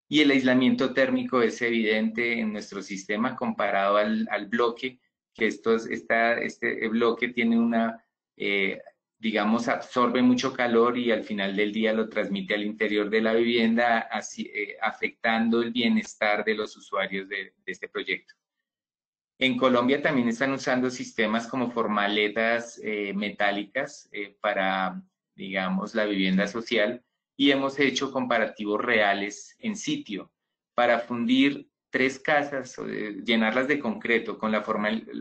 Speaker 4: Y el aislamiento térmico es evidente en nuestro sistema comparado al, bloque, que estos, este bloque tiene una, eh, digamos, absorbe mucho calor y al final del día lo transmite al interior de la vivienda, así, eh, afectando el bienestar de los usuarios de este proyecto. En Colombia también están usando sistemas como formaletas eh, metálicas eh, para, digamos, la vivienda social y hemos hecho comparativos reales en sitio para fundir tres casas, o llenarlas de concreto con la,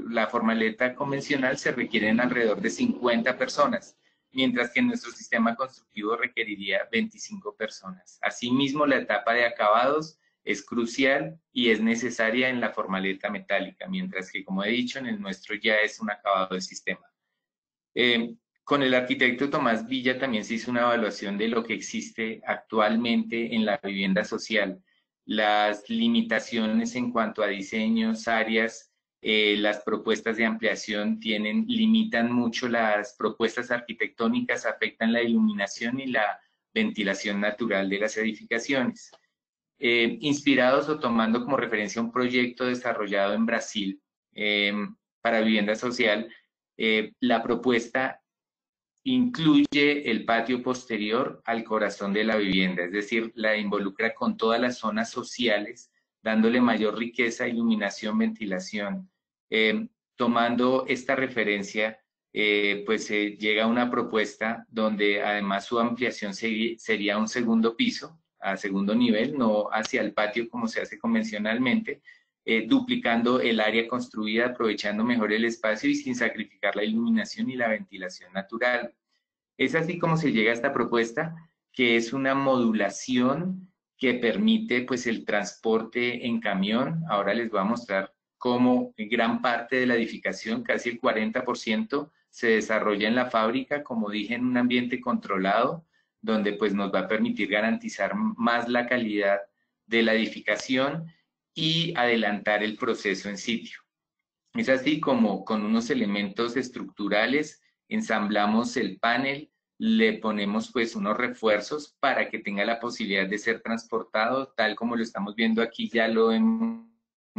Speaker 4: la formaleta convencional se requieren alrededor de 50 personas, mientras que nuestro sistema constructivo requeriría 25 personas. Asimismo, la etapa de acabados es crucial y es necesaria en la formaleta metálica, mientras que, como he dicho, en el nuestro ya es un acabado de sistema. Eh, Con el arquitecto Tomás Villa también se hizo una evaluación de lo que existe actualmente en la vivienda social, las limitaciones en cuanto a diseños, áreas, eh, las propuestas de ampliación tienen, limitan mucho las propuestas arquitectónicas, afectan la iluminación y la ventilación natural de las edificaciones. Eh, inspirados o tomando como referencia un proyecto desarrollado en Brasil eh, para vivienda social, la propuesta incluye el patio posterior al corazón de la vivienda, es decir, la involucra con todas las zonas sociales, dándole mayor riqueza, iluminación, ventilación. Eh, tomando esta referencia, eh, pues llega una propuesta donde además su ampliación sería un segundo piso, a segundo nivel, no hacia el patio como se hace convencionalmente, eh, duplicando el área construida, aprovechando mejor el espacio y sin sacrificar la iluminación y la ventilación natural. Es así como se llega a esta propuesta, que es una modulación que permite pues el transporte en camión. Ahora les voy a mostrar cómo gran parte de la edificación, casi el 40%, se desarrolla en la fábrica, como dije, en un ambiente controlado, donde pues nos va a permitir garantizar más la calidad de la edificación y adelantar el proceso en sitio. Es así como con unos elementos estructurales ensamblamos el panel, le ponemos pues unos refuerzos para que tenga la posibilidad de ser transportado, tal como lo estamos viendo aquí, ya lo hemos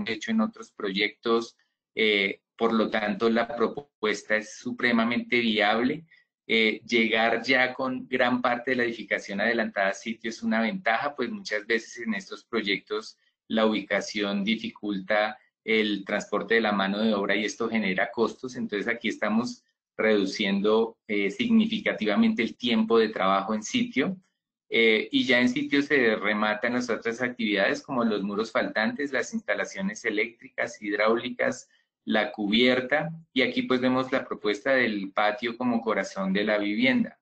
Speaker 4: hecho en otros proyectos, eh, por lo tanto la propuesta es supremamente viable. Eh, llegar ya con gran parte de la edificación adelantada a sitio es una ventaja, pues muchas veces en estos proyectos la ubicación dificulta el transporte de la mano de obra y esto genera costos. Entonces aquí estamos reduciendo eh, significativamente el tiempo de trabajo en sitio. Eh, y ya en sitio se rematan las otras actividades como los muros faltantes, las instalaciones eléctricas, hidráulicas, la cubierta y aquí pues vemos la propuesta del patio como corazón de la vivienda.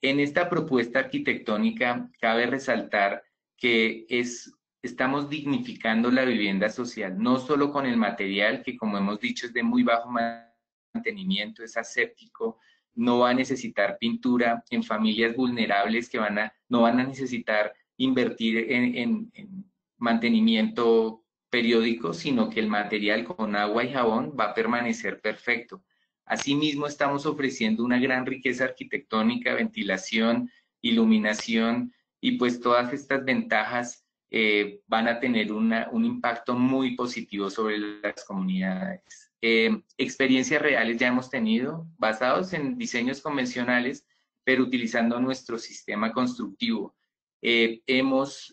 Speaker 4: En esta propuesta arquitectónica cabe resaltar que es estamos dignificando la vivienda social, no solo con el material, que como hemos dicho es de muy bajo mantenimiento, es aséptico, no va a necesitar pintura en familias vulnerables que van a, no van a necesitar invertir en, mantenimiento periódico, sino que el material con agua y jabón va a permanecer perfecto. Asimismo, estamos ofreciendo una gran riqueza arquitectónica, ventilación, iluminación y pues todas estas ventajas eh, van a tener un impacto muy positivo sobre las comunidades. Eh, experiencias reales ya hemos tenido, basados en diseños convencionales, pero utilizando nuestro sistema constructivo. Eh, hemos,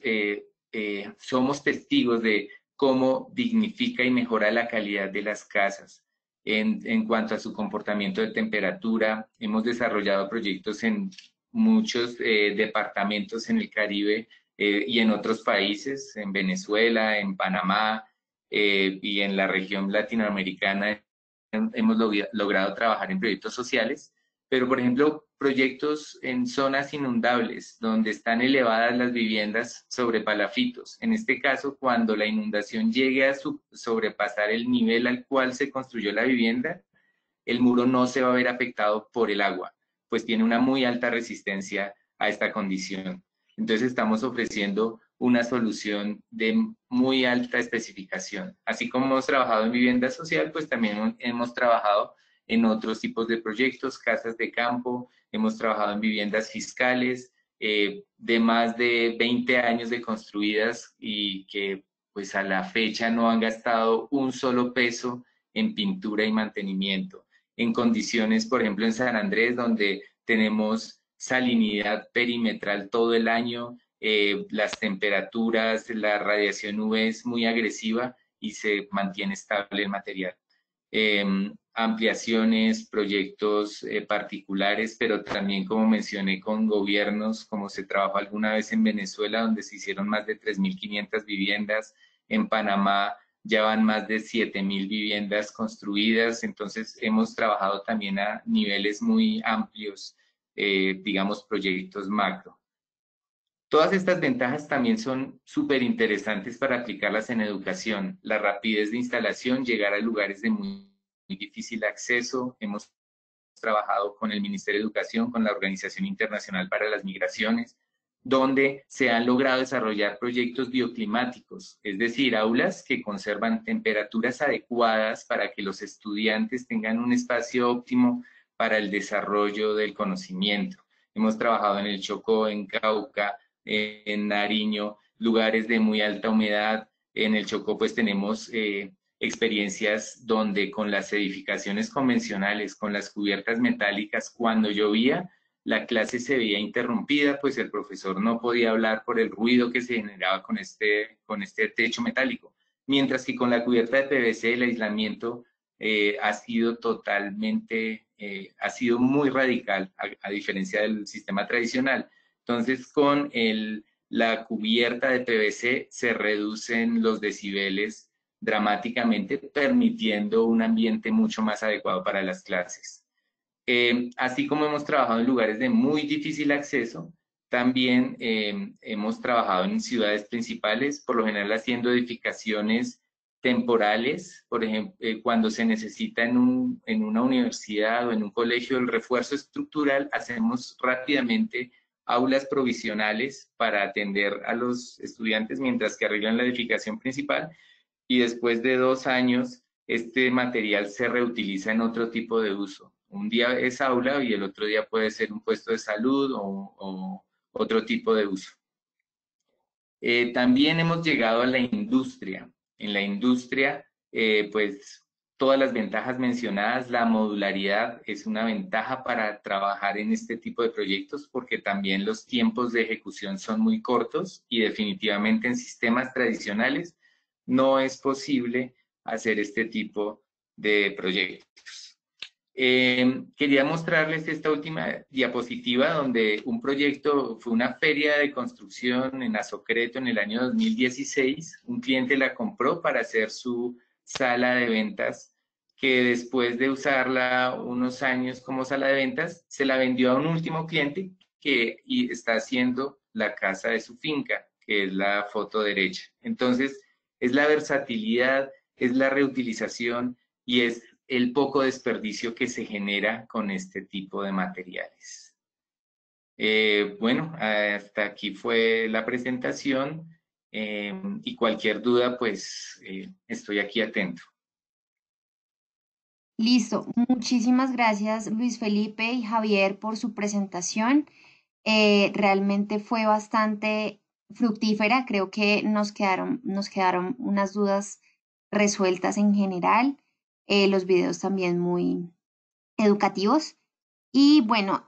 Speaker 4: somos testigos de cómo dignifica y mejora la calidad de las casas. En, en cuanto a su comportamiento de temperatura, hemos desarrollado proyectos en muchos departamentos en el Caribe eh, y en otros países, en Venezuela, en Panamá eh, y en la región latinoamericana, hemos logrado trabajar en proyectos sociales, pero por ejemplo, proyectos en zonas inundables, donde están elevadas las viviendas sobre palafitos. En este caso, cuando la inundación llegue a sobrepasar el nivel al cual se construyó la vivienda, el muro no se va a ver afectado por el agua, pues tiene una muy alta resistencia a esta condición. Entonces estamos ofreciendo una solución de muy alta especificación. Así como hemos trabajado en vivienda social, pues también hemos trabajado en otros tipos de proyectos, casas de campo, hemos trabajado en viviendas fiscales eh, de más de 20 años de construidas y que pues a la fecha no han gastado un solo peso en pintura y mantenimiento. En condiciones, por ejemplo, en San Andrés, donde tenemos salinidad perimetral todo el año, eh, las temperaturas, la radiación UV es muy agresiva y se mantiene estable el material. Em, ampliaciones, proyectos eh, particulares, pero también, como mencioné, con gobiernos, como se trabajó alguna vez en Venezuela, donde se hicieron más de 3.500 viviendas, en Panamá ya van más de 7.000 viviendas construidas, entonces hemos trabajado también a niveles muy amplios eh, digamos, proyectos macro. Todas estas ventajas también son súper interesantes para aplicarlas en educación. La rapidez de instalación, llegar a lugares de muy, difícil acceso. Hemos trabajado con el Ministerio de Educación, con la Organización Internacional para las Migraciones, donde se han logrado desarrollar proyectos bioclimáticos, es decir, aulas que conservan temperaturas adecuadas para que los estudiantes tengan un espacio óptimo para el desarrollo del conocimiento. Hemos trabajado en el Chocó, en Cauca, en Nariño, lugares de muy alta humedad. En el Chocó pues tenemos eh, experiencias donde con las edificaciones convencionales, con las cubiertas metálicas, cuando llovía, la clase se veía interrumpida, pues el profesor no podía hablar por el ruido que se generaba con este, con este techo metálico. Mientras que con la cubierta de PVC el aislamiento eh, ha sido totalmente, eh, ha sido muy radical, a, diferencia del sistema tradicional. Entonces, con el, la cubierta de PVC se reducen los decibeles dramáticamente, permitiendo un ambiente mucho más adecuado para las clases. Eh, así como hemos trabajado en lugares de muy difícil acceso, también eh, hemos trabajado en ciudades principales, por lo general haciendo edificaciones temporales, por ejemplo, eh, cuando se necesita en, un, en una universidad o en un colegio el refuerzo estructural, hacemos rápidamente aulas provisionales para atender a los estudiantes mientras que arreglan la edificación principal y después de dos años este material se reutiliza en otro tipo de uso. Un día es aula y el otro día puede ser un puesto de salud o, otro tipo de uso. Eh, también hemos llegado a la industria. En la industria, eh, pues todas las ventajas mencionadas, la modularidad es una ventaja para trabajar en este tipo de proyectos porque también los tiempos de ejecución son muy cortos y definitivamente en sistemas tradicionales no es posible hacer este tipo de proyectos. Eh, quería mostrarles esta última diapositiva donde un proyecto fue una feria de construcción en Azocreto en el año 2016. Un cliente la compró para hacer su sala de ventas que después de usarla unos años como sala de ventas, se la vendió a un último cliente que está haciendo la casa de su finca, que es la foto derecha. Entonces, es la versatilidad, es la reutilización y es el poco desperdicio que se genera con este tipo de materiales. Eh, bueno, hasta aquí fue la presentación eh, y cualquier duda, pues eh, estoy aquí atento.
Speaker 2: Listo, muchísimas gracias Luis Felipe y Javier por su presentación. realmente fue bastante fructífera. Creo que nos quedaron, nos quedaron unas dudas resueltas en general. Eh, los videos también muy educativos. Y bueno,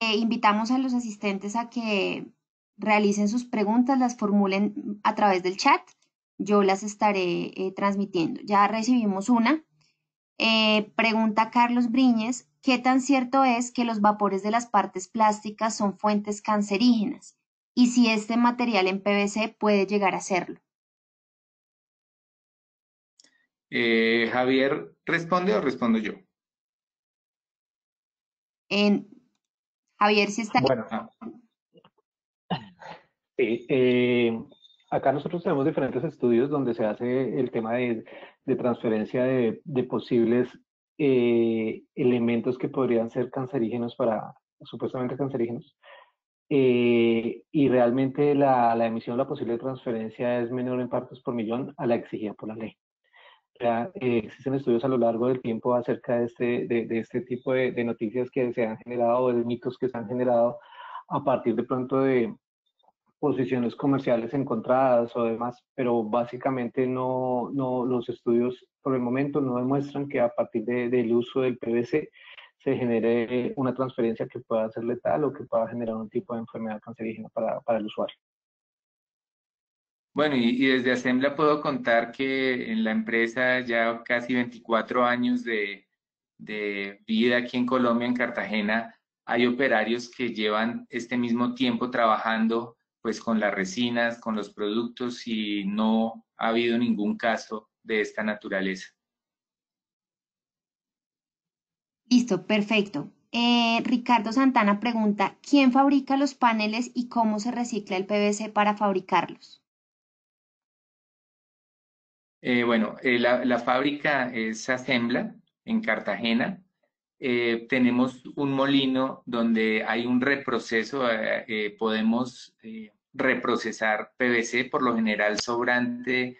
Speaker 2: eh, invitamos a los asistentes a que realicen sus preguntas, las formulen a través del chat. Yo las estaré eh, transmitiendo. Ya recibimos una. pregunta Carlos Briñez, ¿qué tan cierto es que los vapores de las partes plásticas son fuentes cancerígenas? Y si este material en PVC puede llegar a serlo.
Speaker 4: Eh, Javier, ¿responde o respondo yo?
Speaker 2: En, Javier, si está.
Speaker 3: Bueno, ah. sí, eh, acá nosotros tenemos diferentes estudios donde se hace el tema de, transferencia de, posibles eh, elementos que podrían ser cancerígenos para, supuestamente cancerígenos, eh, y realmente la, la, emisión, la posible transferencia es menor en partes por millón a la exigida por la ley. Ya, eh, existen estudios a lo largo del tiempo acerca de este, de, de este tipo de, de, noticias que se han generado o de mitos que se han generado a partir de pronto de posiciones comerciales encontradas o demás, pero básicamente no, no los estudios por el momento no demuestran que a partir de, del uso del PVC se genere una transferencia que pueda ser letal o que pueda generar un tipo de enfermedad cancerígena para, para el usuario.
Speaker 4: Bueno, y, desde Assembla puedo contar que en la empresa ya casi 24 años de, de vida aquí en Colombia, en Cartagena, hay operarios que llevan este mismo tiempo trabajando pues con las resinas, con los productos y no ha habido ningún caso de esta naturaleza.
Speaker 2: Listo, perfecto. Eh, Ricardo Santana pregunta, ¿quién fabrica los paneles y cómo se recicla el PVC para fabricarlos?
Speaker 4: Eh, bueno, eh, la, fábrica es Assembla en Cartagena. eh, tenemos un molino donde hay un reproceso, eh, eh, podemos reprocesar PVC, por lo general sobrante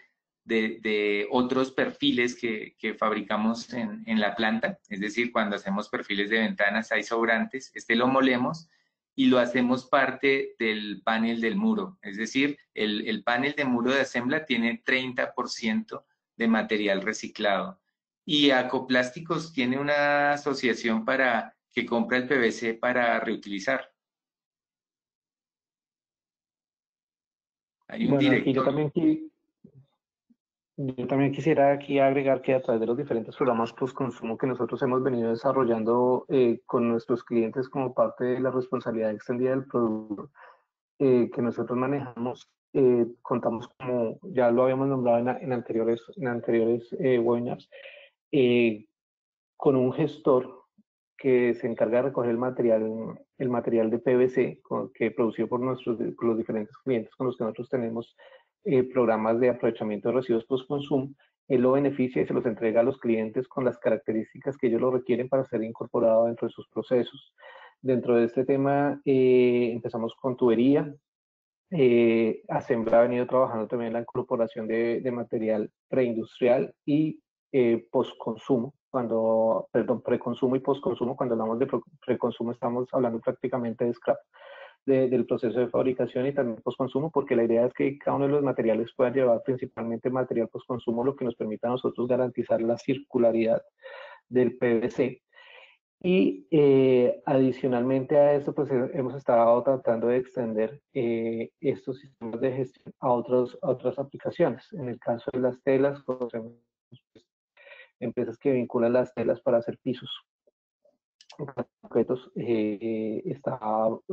Speaker 4: de, otros perfiles que, fabricamos en, la planta, es decir, cuando hacemos perfiles de ventanas hay sobrantes, este lo molemos y lo hacemos parte del panel del muro, es decir, el, el panel de muro de asembla tiene 30% de material reciclado. Y Acoplásticos tiene una asociación para que compra el PVC para reutilizar.
Speaker 3: Hay un director. yo también, yo también quisiera aquí agregar que a través de los diferentes programas post-consumo que nosotros hemos venido desarrollando eh, con nuestros clientes como parte de la responsabilidad extendida del producto eh, que nosotros manejamos, eh, contamos como ya lo habíamos nombrado en, anteriores, en anteriores webinars, eh, con un gestor que se encarga de recoger el material, el material de PVC que producido por, nuestros, los diferentes clientes con los que nosotros tenemos eh, programas de aprovechamiento de residuos post-consumo, él lo beneficia y se los entrega a los clientes con las características que ellos lo requieren para ser incorporado dentro de sus procesos. Dentro de este tema eh, empezamos con tubería. Eh, Assembla ha venido trabajando también en la incorporación de, de material preindustrial y eh, postconsumo, cuando, perdón, preconsumo y postconsumo, cuando hablamos de preconsumo estamos hablando prácticamente de scrap, del proceso de fabricación y también postconsumo, porque la idea es que cada uno de los materiales pueda llevar principalmente material postconsumo, lo que nos permita a nosotros garantizar la circularidad del PVC. Y eh, adicionalmente a eso, pues hemos estado tratando de extender eh, estos sistemas de gestión a, otros, a otras aplicaciones. En el caso de las telas, pues, empresas que vinculan las telas para hacer pisos concretos eh, está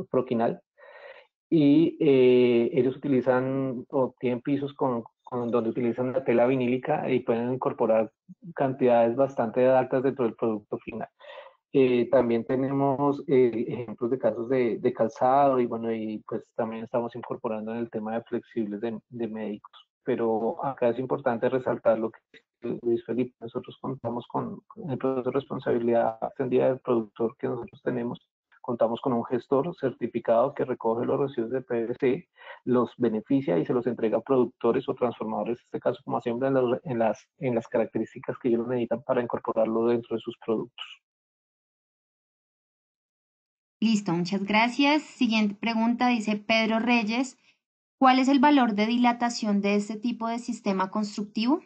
Speaker 3: Proquinal y eh, ellos utilizan o tienen pisos con, donde utilizan la tela vinílica y pueden incorporar cantidades bastante altas dentro del producto final. Eh, también tenemos ejemplos de casos de, calzado y bueno, y pues también estamos incorporando en el tema de flexibles de, de médicos. Pero acá es importante resaltar lo que Luis Felipe, nosotros contamos con, el proceso de responsabilidad extendida del productor que nosotros tenemos. Contamos con un gestor certificado que recoge los residuos de PVC, los beneficia y se los entrega a productores o transformadores, en este caso como siempre en las, en las, características que ellos necesitan para incorporarlo dentro de sus productos.
Speaker 2: Listo, muchas gracias. Siguiente pregunta, dice Pedro Reyes. ¿Cuál es el valor de dilatación de este tipo de sistema constructivo?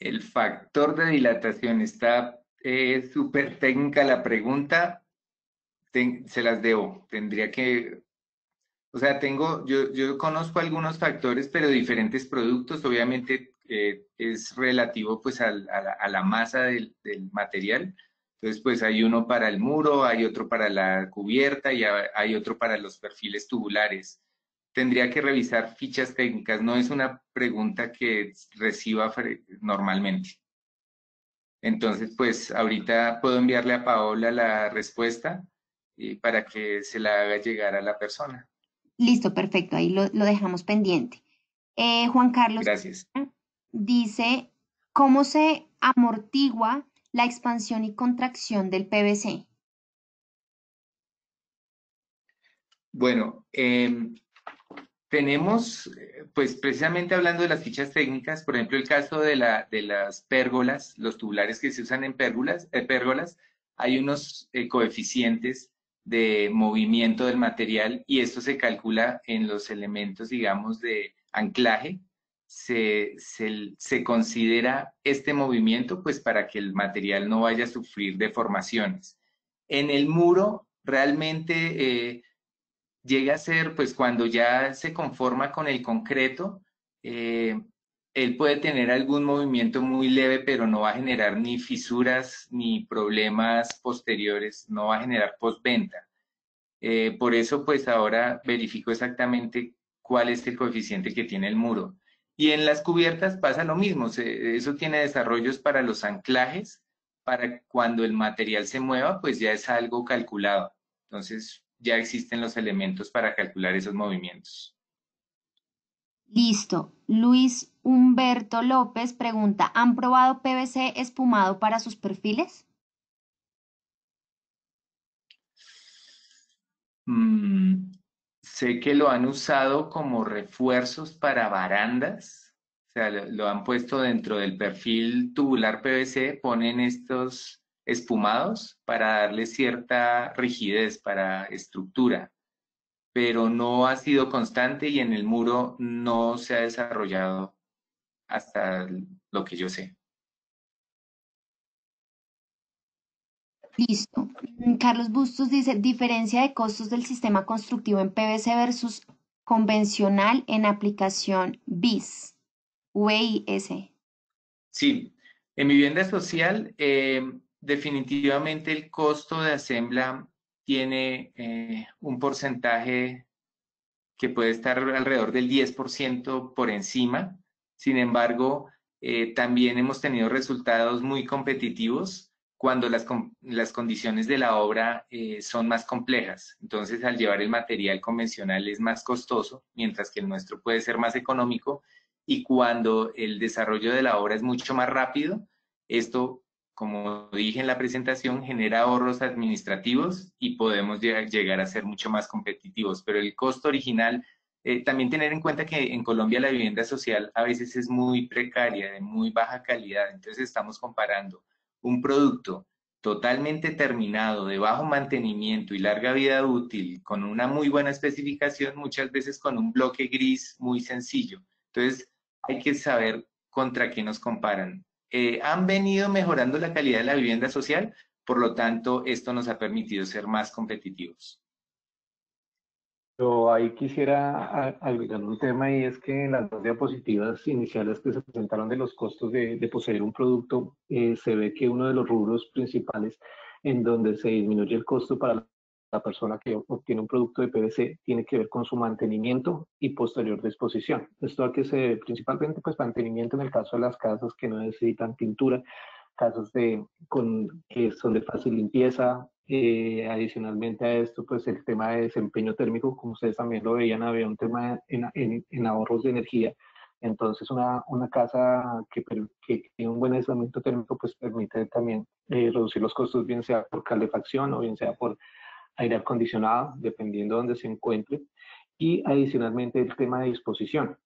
Speaker 4: el factor de dilatación está eh, súper técnica la pregunta, se las debo, tendría que, o sea, tengo, yo, yo conozco algunos factores, pero diferentes productos, obviamente eh, es relativo pues a, la, masa del, del, material, entonces pues hay uno para el muro, hay otro para la cubierta y hay otro para los perfiles tubulares tendría que revisar fichas técnicas. No es una pregunta que reciba normalmente. Entonces, pues ahorita puedo enviarle a Paola la respuesta y para que se la haga llegar a la persona.
Speaker 2: Listo, perfecto. Ahí lo, dejamos pendiente. Eh, Juan Carlos.
Speaker 4: Gracias.
Speaker 2: Dice, ¿cómo se amortigua la expansión y contracción del PVC?
Speaker 4: Bueno, eh, tenemos, eh, pues precisamente hablando de las fichas técnicas, por ejemplo, el caso de, la, de las pérgolas, los tubulares que se usan en pérgolas, eh, pérgolas hay unos eh, coeficientes de movimiento del material y esto se calcula en los elementos, digamos, de anclaje. Se, se, se considera este movimiento pues para que el material no vaya a sufrir deformaciones. En el muro, realmente llega a ser, pues cuando ya se conforma con el concreto, eh, él puede tener algún movimiento muy leve, pero no va a generar ni fisuras ni problemas posteriores, no va a generar postventa. Eh, por eso, pues ahora verifico exactamente cuál es el coeficiente que tiene el muro. Y en las cubiertas pasa lo mismo, eso tiene desarrollos para los anclajes, para cuando el material se mueva, pues ya es algo calculado. Entonces, ya existen los elementos para calcular esos movimientos.
Speaker 2: Listo. Luis Humberto López pregunta, ¿han probado PVC espumado para sus perfiles?
Speaker 4: Mm, sé que lo han usado como refuerzos para barandas, o sea, lo, lo han puesto dentro del perfil tubular PVC, ponen estos espumados para darle cierta rigidez, para estructura pero no ha sido constante y en el muro no se ha desarrollado hasta lo que yo sé.
Speaker 2: Listo. Carlos Bustos dice, diferencia de costos del sistema constructivo en PVC versus convencional en aplicación BIS, VIS.
Speaker 4: Sí, en vivienda social, eh, definitivamente el costo de asembla tiene eh, un porcentaje que puede estar alrededor del 10% por encima. Sin embargo, eh, también hemos tenido resultados muy competitivos cuando las, las condiciones de la obra eh, son más complejas. Entonces, al llevar el material convencional es más costoso, mientras que el nuestro puede ser más económico. Y cuando el desarrollo de la obra es mucho más rápido, esto como dije en la presentación, genera ahorros administrativos y podemos llegar a ser mucho más competitivos. Pero el costo original, eh, también tener en cuenta que en Colombia la vivienda social a veces es muy precaria, de muy baja calidad. Entonces estamos comparando un producto totalmente terminado, de bajo mantenimiento y larga vida útil, con una muy buena especificación, muchas veces con un bloque gris muy sencillo. Entonces hay que saber contra qué nos comparan eh, han venido mejorando la calidad de la vivienda social, por lo tanto, esto nos ha permitido ser más competitivos.
Speaker 3: Yo ahí quisiera agregar un tema y es que en las dos diapositivas iniciales que se presentaron de los costos de, poseer un producto, eh, se ve que uno de los rubros principales en donde se disminuye el costo para la persona que obtiene un producto de PVC tiene que ver con su mantenimiento y posterior disposición. Esto a que se principalmente pues mantenimiento en el caso de las casas que no necesitan pintura, casos de, con, que son de fácil limpieza. Eh, adicionalmente a esto, pues el tema de desempeño térmico, como ustedes también lo veían, había un tema en, en, en ahorros de energía. Entonces, una, una casa que, que, tiene un buen aislamiento térmico, pues permite también eh, reducir los costos, bien sea por calefacción o bien sea por aire acondicionado, dependiendo de dónde se encuentre, y adicionalmente el tema de disposición.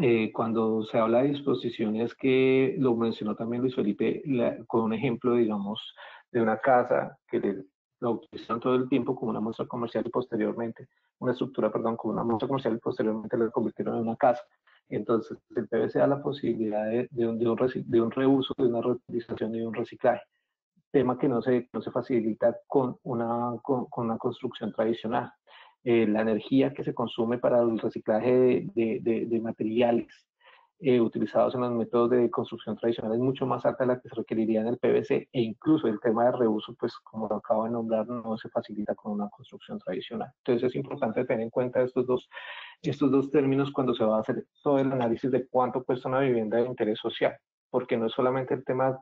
Speaker 3: Eh, cuando se habla de disposición es que lo mencionó también Luis Felipe con un ejemplo, digamos, de una casa que le, lo utilizan todo el tiempo como una muestra comercial y posteriormente, una estructura, perdón, como una muestra comercial y posteriormente la convirtieron en una casa. Entonces, el PVC da la posibilidad de, de, un, de, un, de un reuso, de una reutilización y de un reciclaje tema que no se, no se facilita con una, con, una construcción tradicional. Eh, la energía que se consume para el reciclaje de, de, de materiales eh, utilizados en los métodos de construcción tradicional es mucho más alta de la que se requeriría en el PVC e incluso el tema de reuso, pues como lo acabo de nombrar, no se facilita con una construcción tradicional. Entonces es importante tener en cuenta estos dos, estos dos términos cuando se va a hacer todo el análisis de cuánto cuesta una vivienda de interés social, porque no es solamente el tema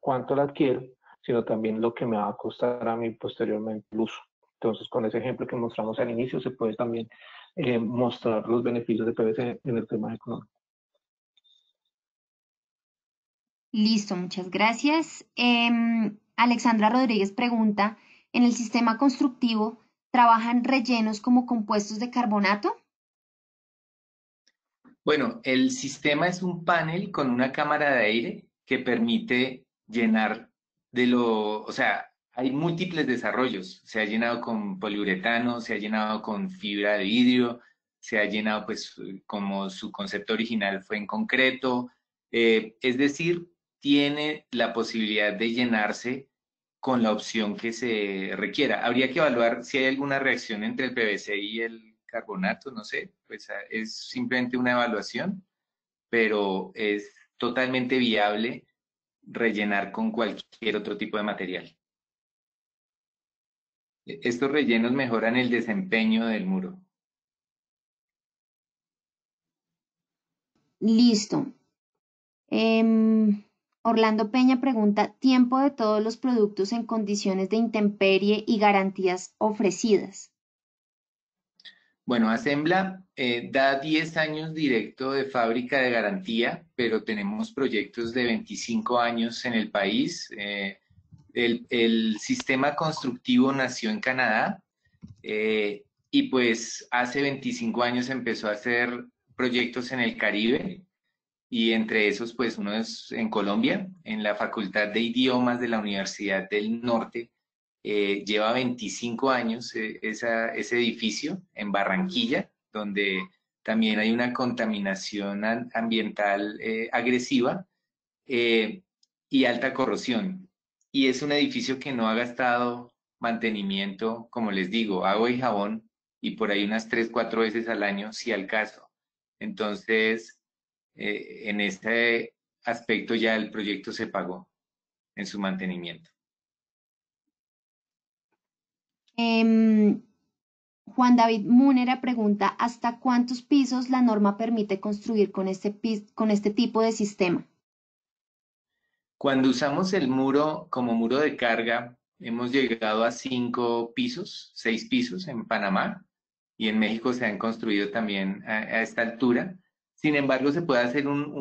Speaker 3: cuánto la adquiero, sino también lo que me va a costar a mí posteriormente el uso. Entonces, con ese ejemplo que mostramos al inicio, se puede también eh, mostrar los beneficios de PVC en el tema económico.
Speaker 2: Listo, muchas gracias. Em, Alexandra Rodríguez pregunta, ¿en el sistema constructivo trabajan rellenos como compuestos de carbonato?
Speaker 4: Bueno, el sistema es un panel con una cámara de aire que permite llenar de lo, o sea, hay múltiples desarrollos. Se ha llenado con poliuretano, se ha llenado con fibra de vidrio, se ha llenado, pues, como su concepto original fue en concreto. Eh, es decir, tiene la posibilidad de llenarse con la opción que se requiera. Habría que evaluar si hay alguna reacción entre el PVC y el carbonato, no sé, pues es simplemente una evaluación, pero es totalmente viable rellenar con cualquier otro tipo de material. E-, estos rellenos mejoran el desempeño del muro.
Speaker 2: Listo. Em, Orlando Peña pregunta, tiempo de todos los productos en condiciones de intemperie y garantías ofrecidas.
Speaker 4: Bueno, Assembla eh, da 10 años directo de fábrica de garantía, pero tenemos proyectos de 25 años en el país. Eh, el, sistema constructivo nació en Canadá eh, y pues hace 25 años empezó a hacer proyectos en el Caribe y entre esos pues uno es en Colombia, en la Facultad de Idiomas de la Universidad del Norte eh, lleva 25 años eh, ese edificio en Barranquilla, donde también hay una contaminación ambiental eh, agresiva y alta corrosión. Y es un edificio que no ha gastado mantenimiento, como les digo, agua y jabón, y por ahí unas 3, 4 veces al año, si al caso. Entonces, en este aspecto ya el proyecto se pagó en su mantenimiento.
Speaker 2: Em, Juan David Múnera pregunta, ¿hasta cuántos pisos la norma permite construir con este, con este tipo de sistema?
Speaker 4: Cuando usamos el muro como muro de carga, hemos llegado a cinco pisos, seis pisos en Panamá y en México se han construido también a, esta altura. Sin embargo, se puede hacer un,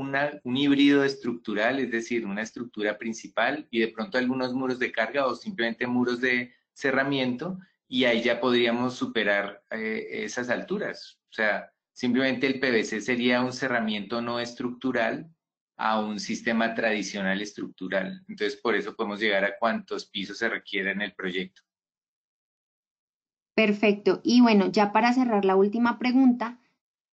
Speaker 4: un híbrido estructural, es decir, una estructura principal y de pronto algunos muros de carga o simplemente muros de, cerramiento y ahí ya podríamos superar eh, esas alturas. O sea, simplemente el PVC sería un cerramiento no estructural a un sistema tradicional estructural. Entonces, por eso podemos llegar a cuántos pisos se requiere en el proyecto.
Speaker 2: Perfecto. Y bueno, ya para cerrar la última pregunta,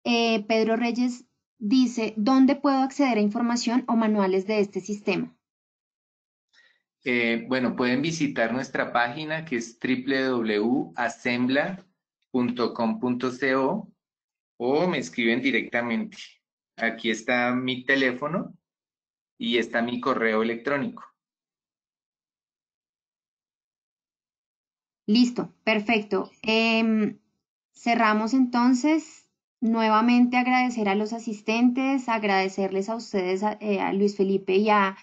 Speaker 2: eh, Pedro Reyes dice, ¿dónde puedo acceder a información o manuales de este sistema?
Speaker 4: Eh, bueno, pueden visitar nuestra página que es www.assembla.com.co o me escriben directamente. Aquí está mi teléfono y está mi correo electrónico.
Speaker 2: Listo, perfecto. Em, cerramos entonces. Nuevamente agradecer a los asistentes, agradecerles a ustedes, a eh, Luis Felipe y a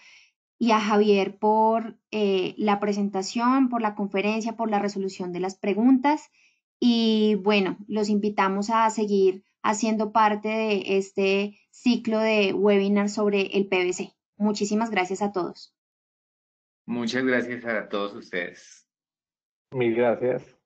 Speaker 2: y a Javier por eh, la presentación, por la conferencia, por la resolución de las preguntas. Y bueno, los invitamos a seguir haciendo parte de este ciclo de webinar sobre el PVC. Muchísimas gracias a todos.
Speaker 4: Muchas gracias a todos ustedes.
Speaker 3: Mil gracias.